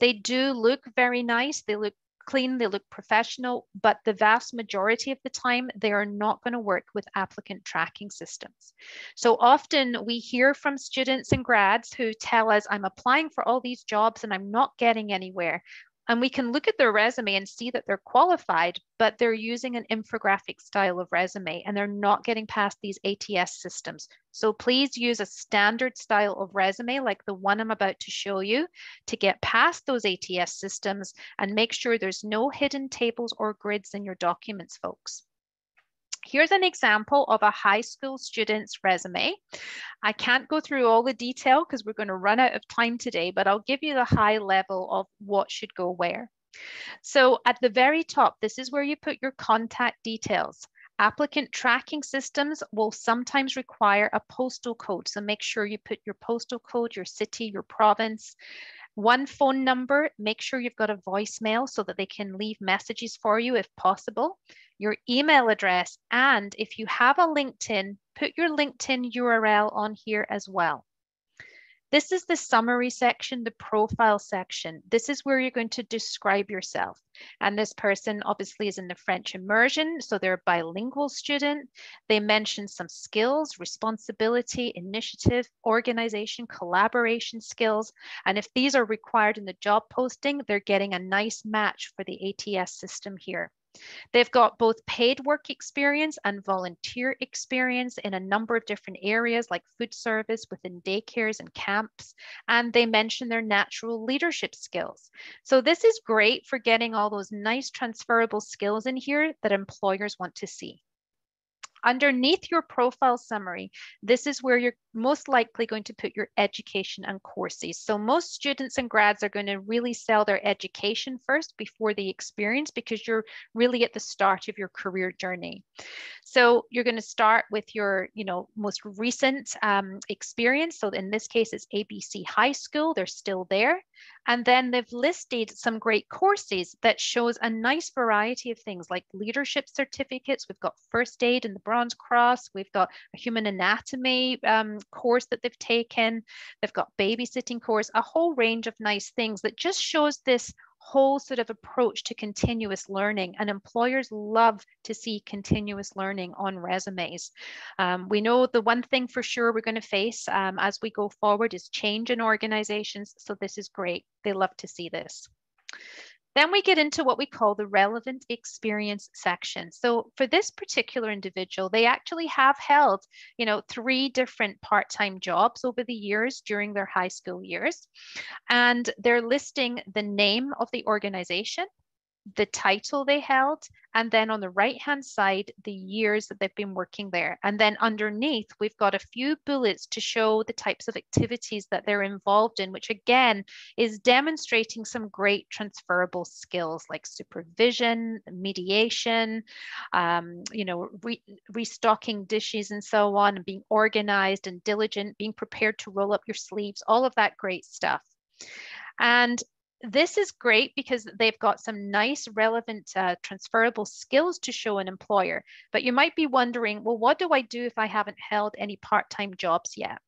S2: They do look very nice. They look clean, they look professional, but the vast majority of the time, they are not going to work with applicant tracking systems. So often we hear from students and grads who tell us, I'm applying for all these jobs and I'm not getting anywhere. And we can look at their resume and see that they're qualified, but they're using an infographic style of resume and they're not getting past these ATS systems. So please use a standard style of resume like the one I'm about to show you to get past those ATS systems and make sure there's no hidden tables or grids in your documents, folks. Here's an example of a high school student's resume. I can't go through all the detail because we're going to run out of time today, but I'll give you the high level of what should go where. So at the very top, this is where you put your contact details. Applicant tracking systems will sometimes require a postal code. So make sure you put your postal code, your city, your province, one phone number, make sure you've got a voicemail so that they can leave messages for you if possible your email address, and if you have a LinkedIn, put your LinkedIn URL on here as well. This is the summary section, the profile section. This is where you're going to describe yourself. And this person obviously is in the French immersion, so they're a bilingual student. They mention some skills, responsibility, initiative, organization, collaboration skills. And if these are required in the job posting, they're getting a nice match for the ATS system here. They've got both paid work experience and volunteer experience in a number of different areas like food service within daycares and camps. And they mention their natural leadership skills. So this is great for getting all those nice transferable skills in here that employers want to see. Underneath your profile summary, this is where you're most likely going to put your education and courses. So most students and grads are going to really sell their education first before the experience because you're really at the start of your career journey. So you're going to start with your, you know, most recent um, experience. So in this case, it's ABC High School. They're still there. And then they've listed some great courses that shows a nice variety of things like leadership certificates. We've got first aid and the Bronze Cross. We've got a human anatomy um, course that they've taken. They've got babysitting course, a whole range of nice things that just shows this whole sort of approach to continuous learning and employers love to see continuous learning on resumes. Um, we know the one thing for sure we're going to face um, as we go forward is change in organizations so this is great. They love to see this Then we get into what we call the relevant experience section. So for this particular individual, they actually have held, you know, three different part-time jobs over the years during their high school years. And they're listing the name of the organization, the title they held, and then on the right hand side, the years that they've been working there. And then underneath, we've got a few bullets to show the types of activities that they're involved in, which again is demonstrating some great transferable skills like supervision, mediation, um, you know, re restocking dishes and so on, and being organized and diligent, being prepared to roll up your sleeves, all of that great stuff. And this is great because they've got some nice relevant uh, transferable skills to show an employer. But you might be wondering, well, what do I do if I haven't held any part-time jobs yet?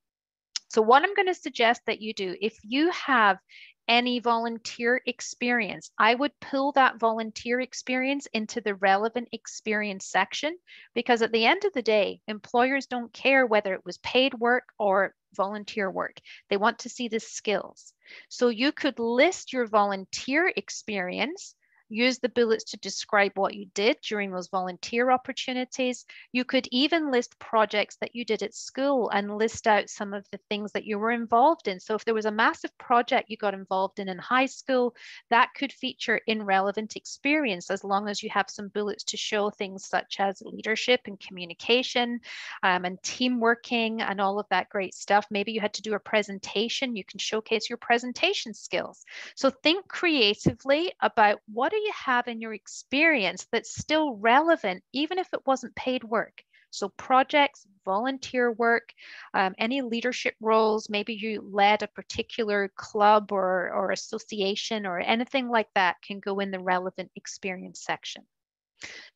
S2: So what I'm going to suggest that you do, if you have any volunteer experience, I would pull that volunteer experience into the relevant experience section because at the end of the day, employers don't care whether it was paid work or volunteer work. They want to see the skills. So you could list your volunteer experience use the bullets to describe what you did during those volunteer opportunities. You could even list projects that you did at school and list out some of the things that you were involved in. So if there was a massive project you got involved in in high school, that could feature in relevant experience as long as you have some bullets to show things such as leadership and communication um, and team working and all of that great stuff. Maybe you had to do a presentation, you can showcase your presentation skills. So think creatively about what do you have in your experience that's still relevant, even if it wasn't paid work? So projects, volunteer work, um, any leadership roles, maybe you led a particular club or, or association or anything like that can go in the relevant experience section.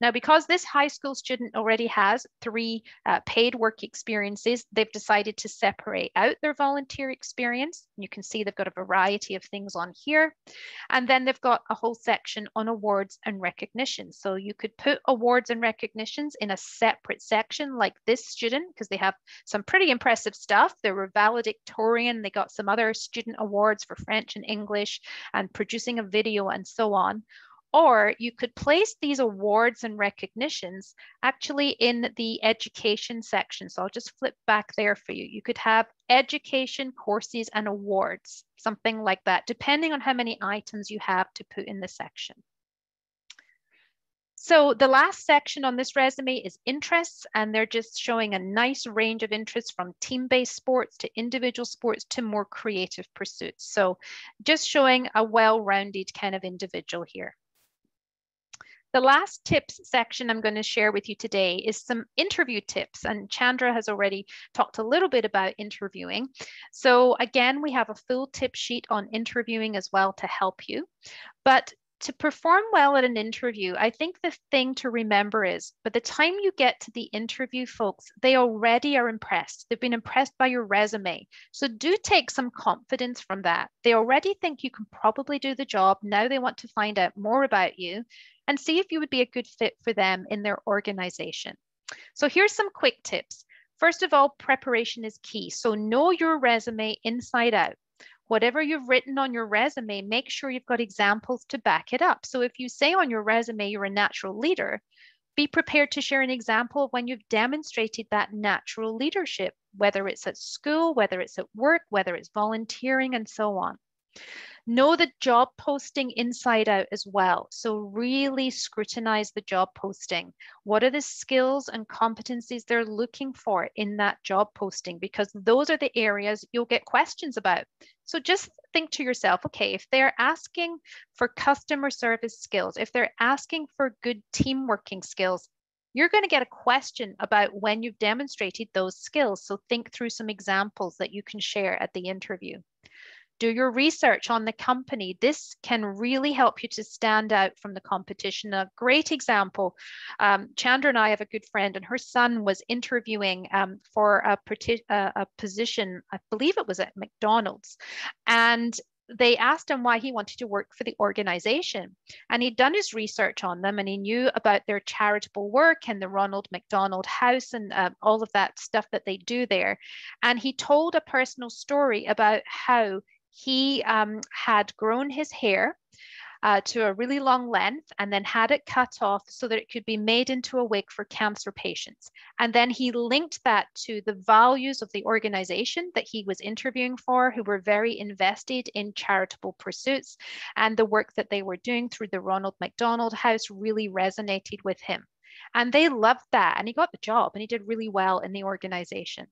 S2: Now, because this high school student already has three uh, paid work experiences, they've decided to separate out their volunteer experience. You can see they've got a variety of things on here. And then they've got a whole section on awards and recognition. So you could put awards and recognitions in a separate section like this student, because they have some pretty impressive stuff. They were valedictorian, they got some other student awards for French and English and producing a video and so on. Or you could place these awards and recognitions actually in the education section. So I'll just flip back there for you. You could have education, courses, and awards, something like that, depending on how many items you have to put in the section. So the last section on this resume is interests, and they're just showing a nice range of interests from team-based sports to individual sports to more creative pursuits. So just showing a well-rounded kind of individual here. The last tips section I'm going to share with you today is some interview tips. And Chandra has already talked a little bit about interviewing. So again, we have a full tip sheet on interviewing as well to help you. But to perform well at an interview, I think the thing to remember is by the time you get to the interview, folks, they already are impressed. They've been impressed by your resume. So do take some confidence from that. They already think you can probably do the job. Now they want to find out more about you and see if you would be a good fit for them in their organization. So here's some quick tips. First of all, preparation is key. So know your resume inside out. Whatever you've written on your resume, make sure you've got examples to back it up. So if you say on your resume you're a natural leader, be prepared to share an example of when you've demonstrated that natural leadership, whether it's at school, whether it's at work, whether it's volunteering, and so on. Know the job posting inside out as well. So really scrutinize the job posting. What are the skills and competencies they're looking for in that job posting? Because those are the areas you'll get questions about. So just think to yourself, okay, if they're asking for customer service skills, if they're asking for good team working skills, you're going to get a question about when you've demonstrated those skills. So think through some examples that you can share at the interview do your research on the company. This can really help you to stand out from the competition. A great example um, Chandra and I have a good friend, and her son was interviewing um, for a, a position, I believe it was at McDonald's. And they asked him why he wanted to work for the organization. And he'd done his research on them and he knew about their charitable work and the Ronald McDonald House and uh, all of that stuff that they do there. And he told a personal story about how he um, had grown his hair uh, to a really long length and then had it cut off so that it could be made into a wig for cancer patients. And then he linked that to the values of the organization that he was interviewing for, who were very invested in charitable pursuits. And the work that they were doing through the Ronald McDonald House really resonated with him. And they loved that. And he got the job and he did really well in the organization.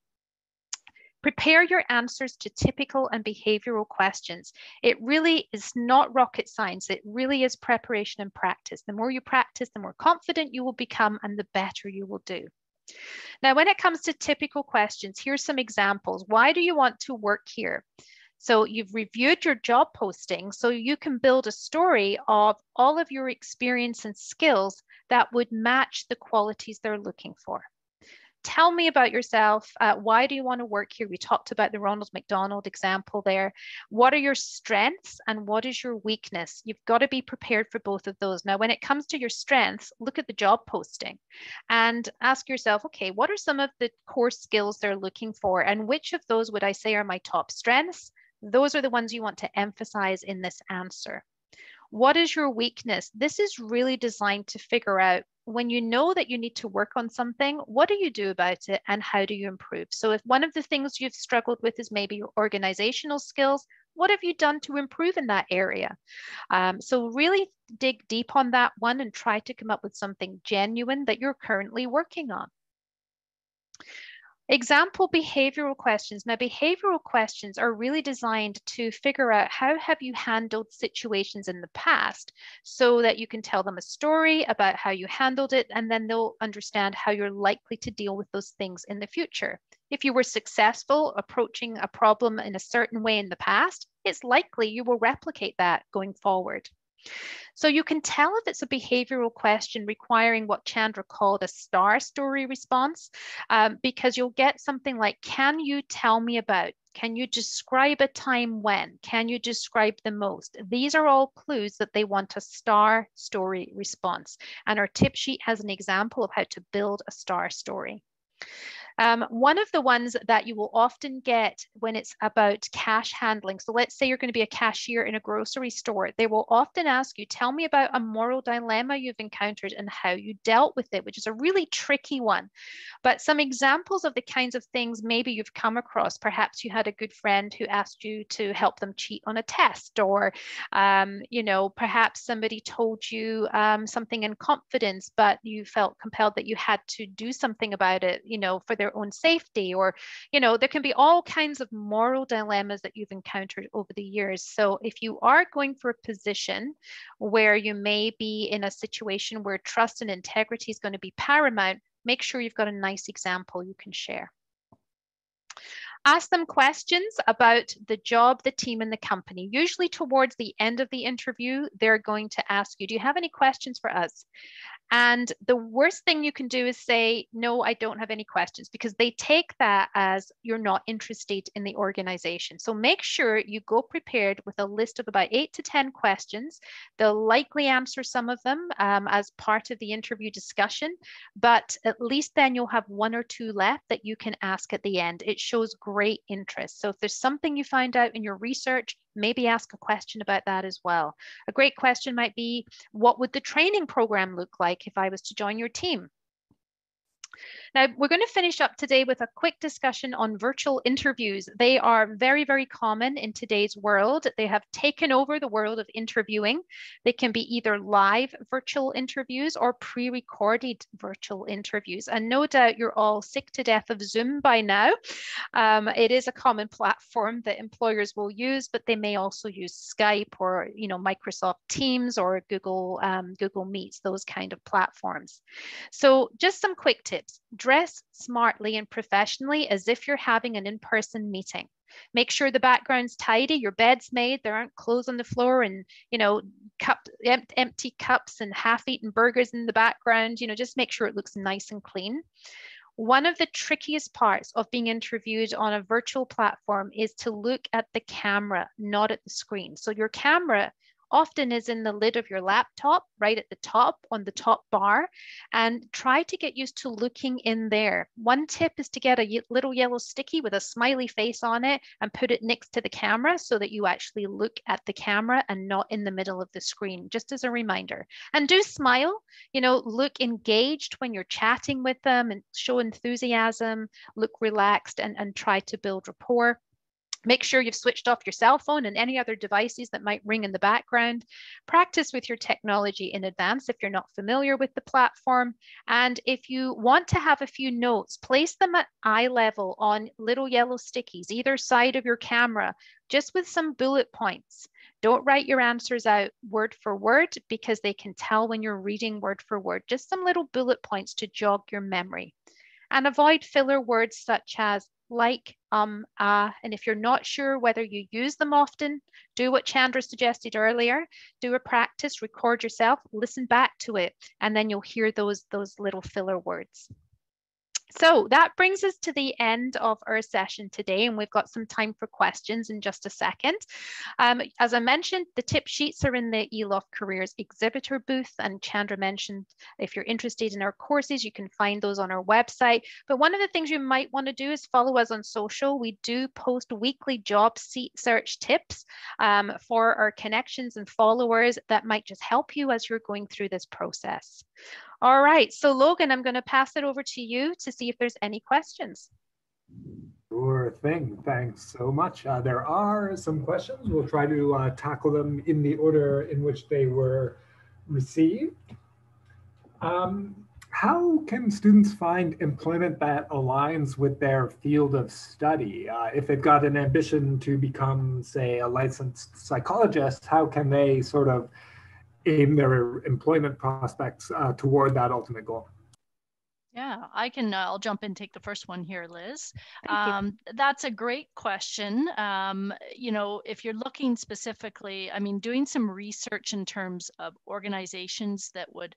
S2: Prepare your answers to typical and behavioral questions. It really is not rocket science. It really is preparation and practice. The more you practice, the more confident you will become and the better you will do. Now, when it comes to typical questions, here's some examples. Why do you want to work here? So you've reviewed your job posting so you can build a story of all of your experience and skills that would match the qualities they're looking for tell me about yourself. Uh, why do you want to work here? We talked about the Ronald McDonald example there. What are your strengths and what is your weakness? You've got to be prepared for both of those. Now, when it comes to your strengths, look at the job posting and ask yourself, okay, what are some of the core skills they're looking for? And which of those would I say are my top strengths? Those are the ones you want to emphasize in this answer. What is your weakness? This is really designed to figure out when you know that you need to work on something, what do you do about it and how do you improve? So, if one of the things you've struggled with is maybe your organizational skills, what have you done to improve in that area? Um, so, really dig deep on that one and try to come up with something genuine that you're currently working on. Example behavioral questions. Now, behavioral questions are really designed to figure out how have you handled situations in the past so that you can tell them a story about how you handled it, and then they'll understand how you're likely to deal with those things in the future. If you were successful approaching a problem in a certain way in the past, it's likely you will replicate that going forward. So you can tell if it's a behavioral question requiring what Chandra called a star story response, um, because you'll get something like, can you tell me about? Can you describe a time when? Can you describe the most? These are all clues that they want a star story response. And our tip sheet has an example of how to build a star story. Um, one of the ones that you will often get when it's about cash handling. So let's say you're going to be a cashier in a grocery store. They will often ask you, tell me about a moral dilemma you've encountered and how you dealt with it, which is a really tricky one. But some examples of the kinds of things maybe you've come across. Perhaps you had a good friend who asked you to help them cheat on a test, or, um, you know, perhaps somebody told you um, something in confidence, but you felt compelled that you had to do something about it, you know, for their their own safety or you know there can be all kinds of moral dilemmas that you've encountered over the years so if you are going for a position where you may be in a situation where trust and integrity is going to be paramount make sure you've got a nice example you can share ask them questions about the job, the team, and the company. Usually, towards the end of the interview, they're going to ask you, Do you have any questions for us? And the worst thing you can do is say, no, I don't have any questions, because they take that as you're not interested in the organization. So make sure you go prepared with a list of about eight to 10 questions. They'll likely answer some of them um, as part of the interview discussion, but at least then you'll have one or two left that you can ask at the end. It shows great interest. So if there's something you find out in your research, maybe ask a question about that as well. A great question might be, what would the training program look like if I was to join your team? Now, we're going to finish up today with a quick discussion on virtual interviews. They are very, very common in today's world. They have taken over the world of interviewing. They can be either live virtual interviews or pre recorded virtual interviews. And no doubt you're all sick to death of Zoom by now. Um, it is a common platform that employers will use, but they may also use Skype or you know Microsoft Teams or Google um, Google Meets, those kind of platforms. So just some quick tips dress smartly and professionally as if you're having an in-person meeting. Make sure the background's tidy, your bed's made, there aren't clothes on the floor and, you know, cup, empty cups and half-eaten burgers in the background. You know, just make sure it looks nice and clean. One of the trickiest parts of being interviewed on a virtual platform is to look at the camera, not at the screen. So your camera often is in the lid of your laptop, right at the top on the top bar, and try to get used to looking in there. One tip is to get a little yellow sticky with a smiley face on it and put it next to the camera so that you actually look at the camera and not in the middle of the screen, just as a reminder. And do smile, you know, look engaged when you're chatting with them and show enthusiasm, look relaxed and, and try to build rapport. Make sure you've switched off your cell phone and any other devices that might ring in the background. Practice with your technology in advance if you're not familiar with the platform. And if you want to have a few notes, place them at eye level on little yellow stickies, either side of your camera, just with some bullet points. Don't write your answers out word for word because they can tell when you're reading word for word. Just some little bullet points to jog your memory. And avoid filler words such as like, um, uh, and if you're not sure whether you use them often, do what Chandra suggested earlier, do a practice, record yourself, listen back to it, and then you'll hear those, those little filler words. So that brings us to the end of our session today, and we've got some time for questions in just a second. Um, as I mentioned, the tip sheets are in the eLoft Careers exhibitor booth, and Chandra mentioned if you're interested in our courses, you can find those on our website. But one of the things you might want to do is follow us on social. We do post weekly job search tips um, for our connections and followers that might just help you as you're going through this process. All right, so Logan, I'm going to pass it over to you to see if there's any questions.
S3: Sure thing. Thanks so much. Uh, there are some questions. We'll try to uh, tackle them in the order in which they were received. Um, how can students find employment that aligns with their field of study? Uh, if they've got an ambition to become, say, a licensed psychologist, how can they sort of aim their employment prospects uh, toward that ultimate goal?
S1: Yeah, I can. Uh, I'll jump in and take the first one here, Liz. Um, that's a great question. Um, you know, if you're looking specifically, I mean, doing some research in terms of organizations that would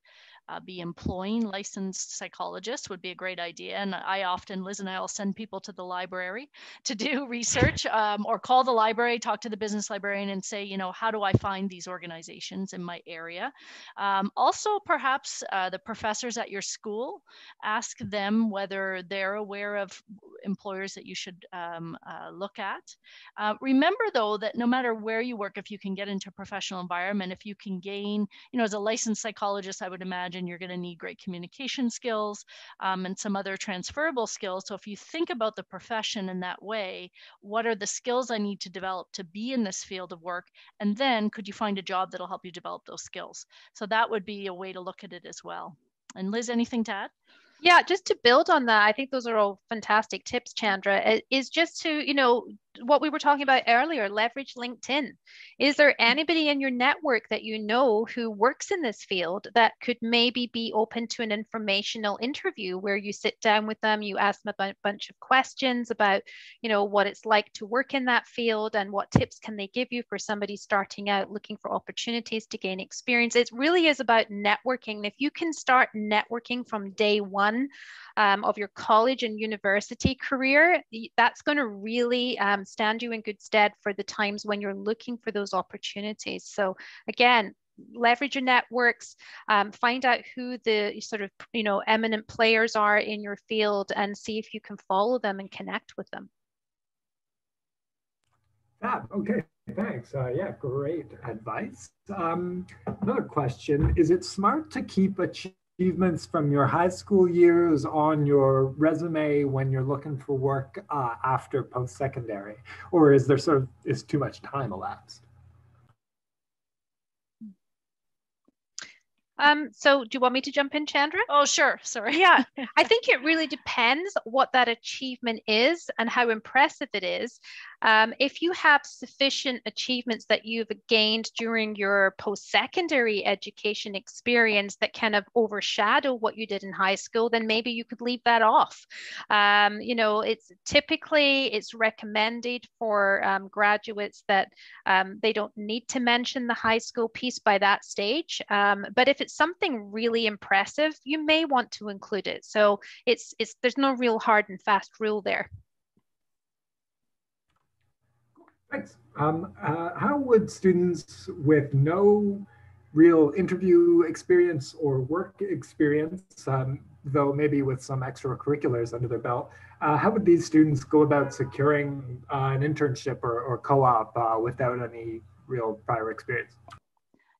S1: uh, be employing licensed psychologists would be a great idea. And I often, Liz and I will send people to the library to do research um, or call the library, talk to the business librarian and say, you know, how do I find these organizations in my area? Um, also, perhaps uh, the professors at your school, ask them whether they're aware of employers that you should um, uh, look at. Uh, remember though that no matter where you work, if you can get into a professional environment, if you can gain, you know, as a licensed psychologist, I would imagine imagine you're going to need great communication skills um, and some other transferable skills. So if you think about the profession in that way, what are the skills I need to develop to be in this field of work? And then could you find a job that'll help you develop those skills? So that would be a way to look at it as well. And Liz, anything to add?
S2: Yeah, just to build on that, I think those are all fantastic tips, Chandra. Is just to, you know, what we were talking about earlier leverage linkedin. Is there anybody in your network that you know who works in this field that could maybe be open to an informational interview where you sit down with them you ask them a bunch of questions about you know what it's like to work in that field and what tips can they give you for somebody starting out looking for opportunities to gain experience? It really is about networking. If you can start networking from day one um, of your college and university career, that's going to really um, stand you in good stead for the times when you're looking for those opportunities. So again, leverage your networks, um, find out who the sort of you know eminent players are in your field, and see if you can follow them and connect with them.
S3: Ah, okay, thanks. Uh, yeah, great advice. Um, another question: Is it smart to keep a achievements from your high school years on your resume when you're looking for work uh, after post-secondary? Or is there sort of, is too much time elapsed?
S2: Um, so do you want me to jump in, Chandra?
S1: Oh, sure. Sorry.
S2: Yeah, I think it really depends what that achievement is and how impressive it is. Um, if you have sufficient achievements that you've gained during your post-secondary education experience that kind of overshadow what you did in high school, then maybe you could leave that off. Um, you know, it's typically it's recommended for um, graduates that um, they don't need to mention the high school piece by that stage. Um, but if it's something really impressive, you may want to include it. So it's it's there's no real hard and fast rule there.
S3: Thanks. Um, uh, how would students with no real interview experience or work experience, um, though maybe with some extracurriculars under their belt, uh, how would these students go about securing uh, an internship or, or co-op uh, without any real prior experience?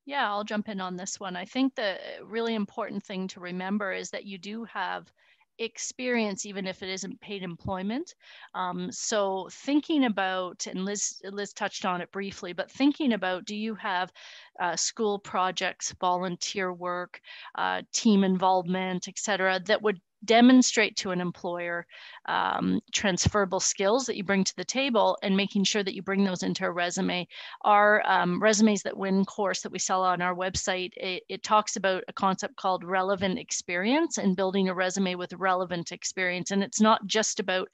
S1: Yeah, I'll jump in on this one. I think the really important thing to remember is that you do have experience, even if it isn't paid employment. Um, so thinking about, and Liz, Liz touched on it briefly, but thinking about, do you have uh, school projects, volunteer work, uh, team involvement, et cetera, that would demonstrate to an employer um, transferable skills that you bring to the table and making sure that you bring those into a resume. Our um, resumes that win course that we sell on our website, it, it, talks about a concept called relevant experience and building a resume with relevant experience. And it's not just about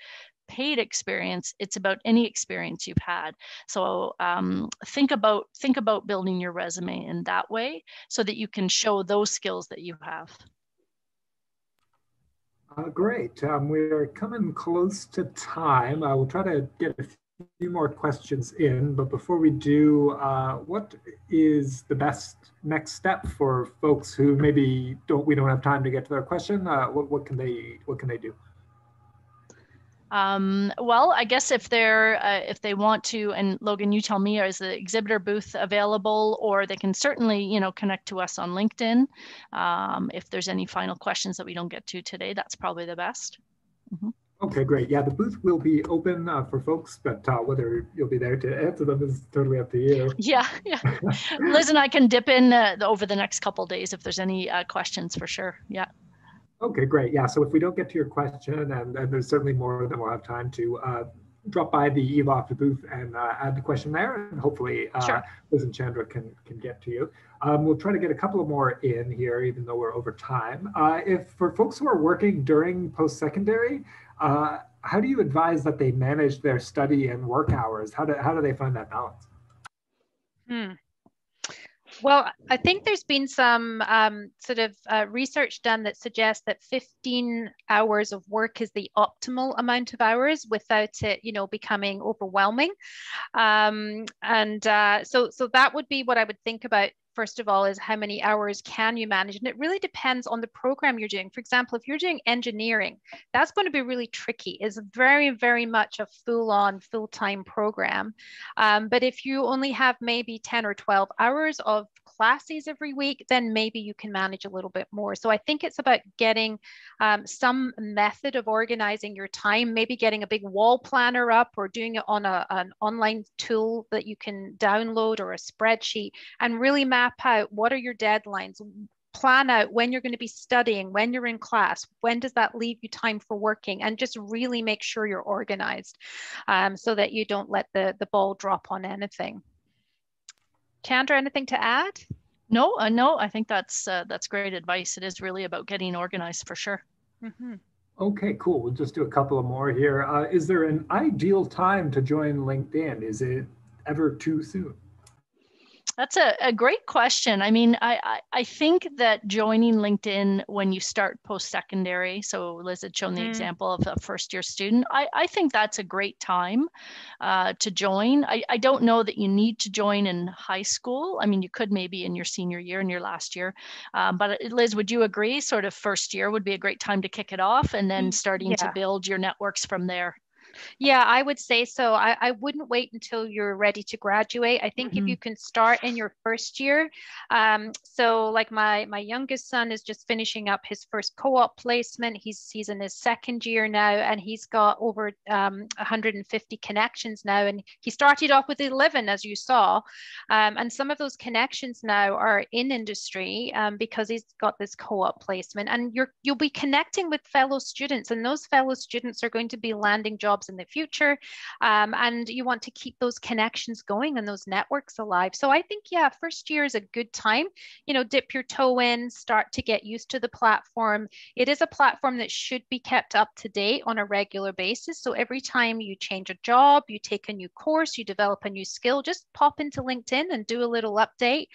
S1: paid experience it's about any experience you've had so um, think about think about building your resume in that way so that you can show those skills that you have
S3: uh, great. Um, we're coming close to time. I will try to get a few more questions in, but before we do, uh, what is the best next step for folks who maybe don't we don't have time to get to their question? Uh, what, what can they what can they do?
S1: Um, well, I guess if they're uh, if they want to, and Logan, you tell me, is the exhibitor booth available, or they can certainly you know connect to us on LinkedIn. Um, if there's any final questions that we don't get to today, that's probably the best.
S3: Mm-hmm. Okay, great. Yeah, the booth will be open uh, for folks, but uh, whether you'll be there to answer them is totally up to you.
S1: Yeah, yeah. Liz and I can dip in uh, over the next couple days if there's any uh, questions for sure. Yeah.
S3: Okay, great. Yeah, so if we don't get to your question, and, and there's certainly more than we'll have time to, uh, drop by the eLoft booth and uh, add the question there, and hopefully uh, sure. Liz and Chandra can, can get to you. Um, we'll try to get a couple more in here, even though we're over time. Uh, if for folks who are working during post-secondary, uh, how do you advise that they manage their study and work hours? How do, how do they find that balance?
S2: Hmm. Well, I think there's been some um, sort of uh, research done that suggests that 15 hours of work is the optimal amount of hours without it, you know, becoming overwhelming. Um, and uh, so, so that would be what I would think about first of all is how many hours can you manage? And it really depends on the program you're doing. For example if you're doing engineering that's going to be really tricky. It's very very much a full-on full-time program. Um, but if you only have maybe 10 or 12 hours of classes every week, then maybe you can manage a little bit more. So I think it's about getting um, some method of organizing your time, maybe getting a big wall planner up or doing it on a, an online tool that you can download or a spreadsheet and really map out what are your deadlines, plan out when you're going to be studying, when you're in class, when does that leave you time for working, and just really make sure you're organized um, so that you don't let the, the ball drop on anything. Chandra, anything to add?
S1: No, uh, no, I think that's uh, that's great advice. It is really about getting organized for sure.
S3: Mm-hmm. Okay, cool. We'll just do a couple of more here. Uh, is there an ideal time to join LinkedIn? Is it ever too soon?
S1: That's a, a great question. I mean, I, I, I think that joining LinkedIn when you start post secondary, so Liz had shown the mm. example of a first year student, I, I think that's a great time uh, to join. I, I don't know that you need to join in high school. I mean, you could maybe in your senior year, in your last year. Um, but uh, Liz, would you agree? Sort of first year would be a great time to kick it off and then mm, starting yeah. to build your networks from there.
S2: Yeah, I would say so. I, I wouldn't wait until you're ready to graduate. I think mm-hmm. if you can start in your first year, um, so like my my youngest son is just finishing up his first co-op placement. He's he's in his second year now, and he's got over um, 150 connections now. And he started off with 11, as you saw, um, and some of those connections now are in industry um, because he's got this co-op placement. And you're you'll be connecting with fellow students, and those fellow students are going to be landing jobs jobs in the future. Um, and you want to keep those connections going and those networks alive. So I think, yeah, first year is a good time. You know, dip your toe in, start to get used to the platform. It is a platform that should be kept up to date on a regular basis. So every time you change a job, you take a new course, you develop a new skill, just pop into LinkedIn and do a little update.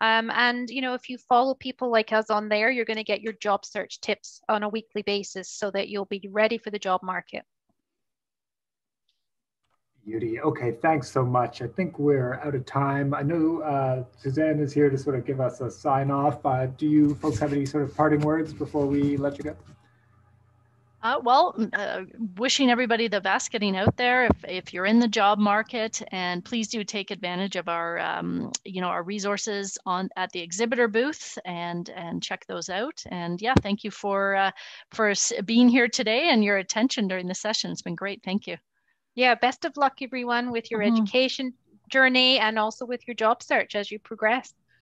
S2: Um, and, you know, if you follow people like us on there, you're going to get your job search tips on a weekly basis so that you'll be ready for the job market.
S3: Beauty. Okay, thanks so much. I think we're out of time. I know uh, Suzanne is here to sort of give us a sign off. Uh, do you folks have any sort of parting words before we let you go?
S1: Uh, well, uh, wishing everybody the best getting out there. If, if you're in the job market, and please do take advantage of our, um, you know, our resources on at the exhibitor booth and and check those out. And yeah, thank you for uh, for being here today and your attention during the session. It's been great. Thank you.
S2: Yeah, best of luck, everyone, with your mm -hmm. education journey and also with your job search as you progress.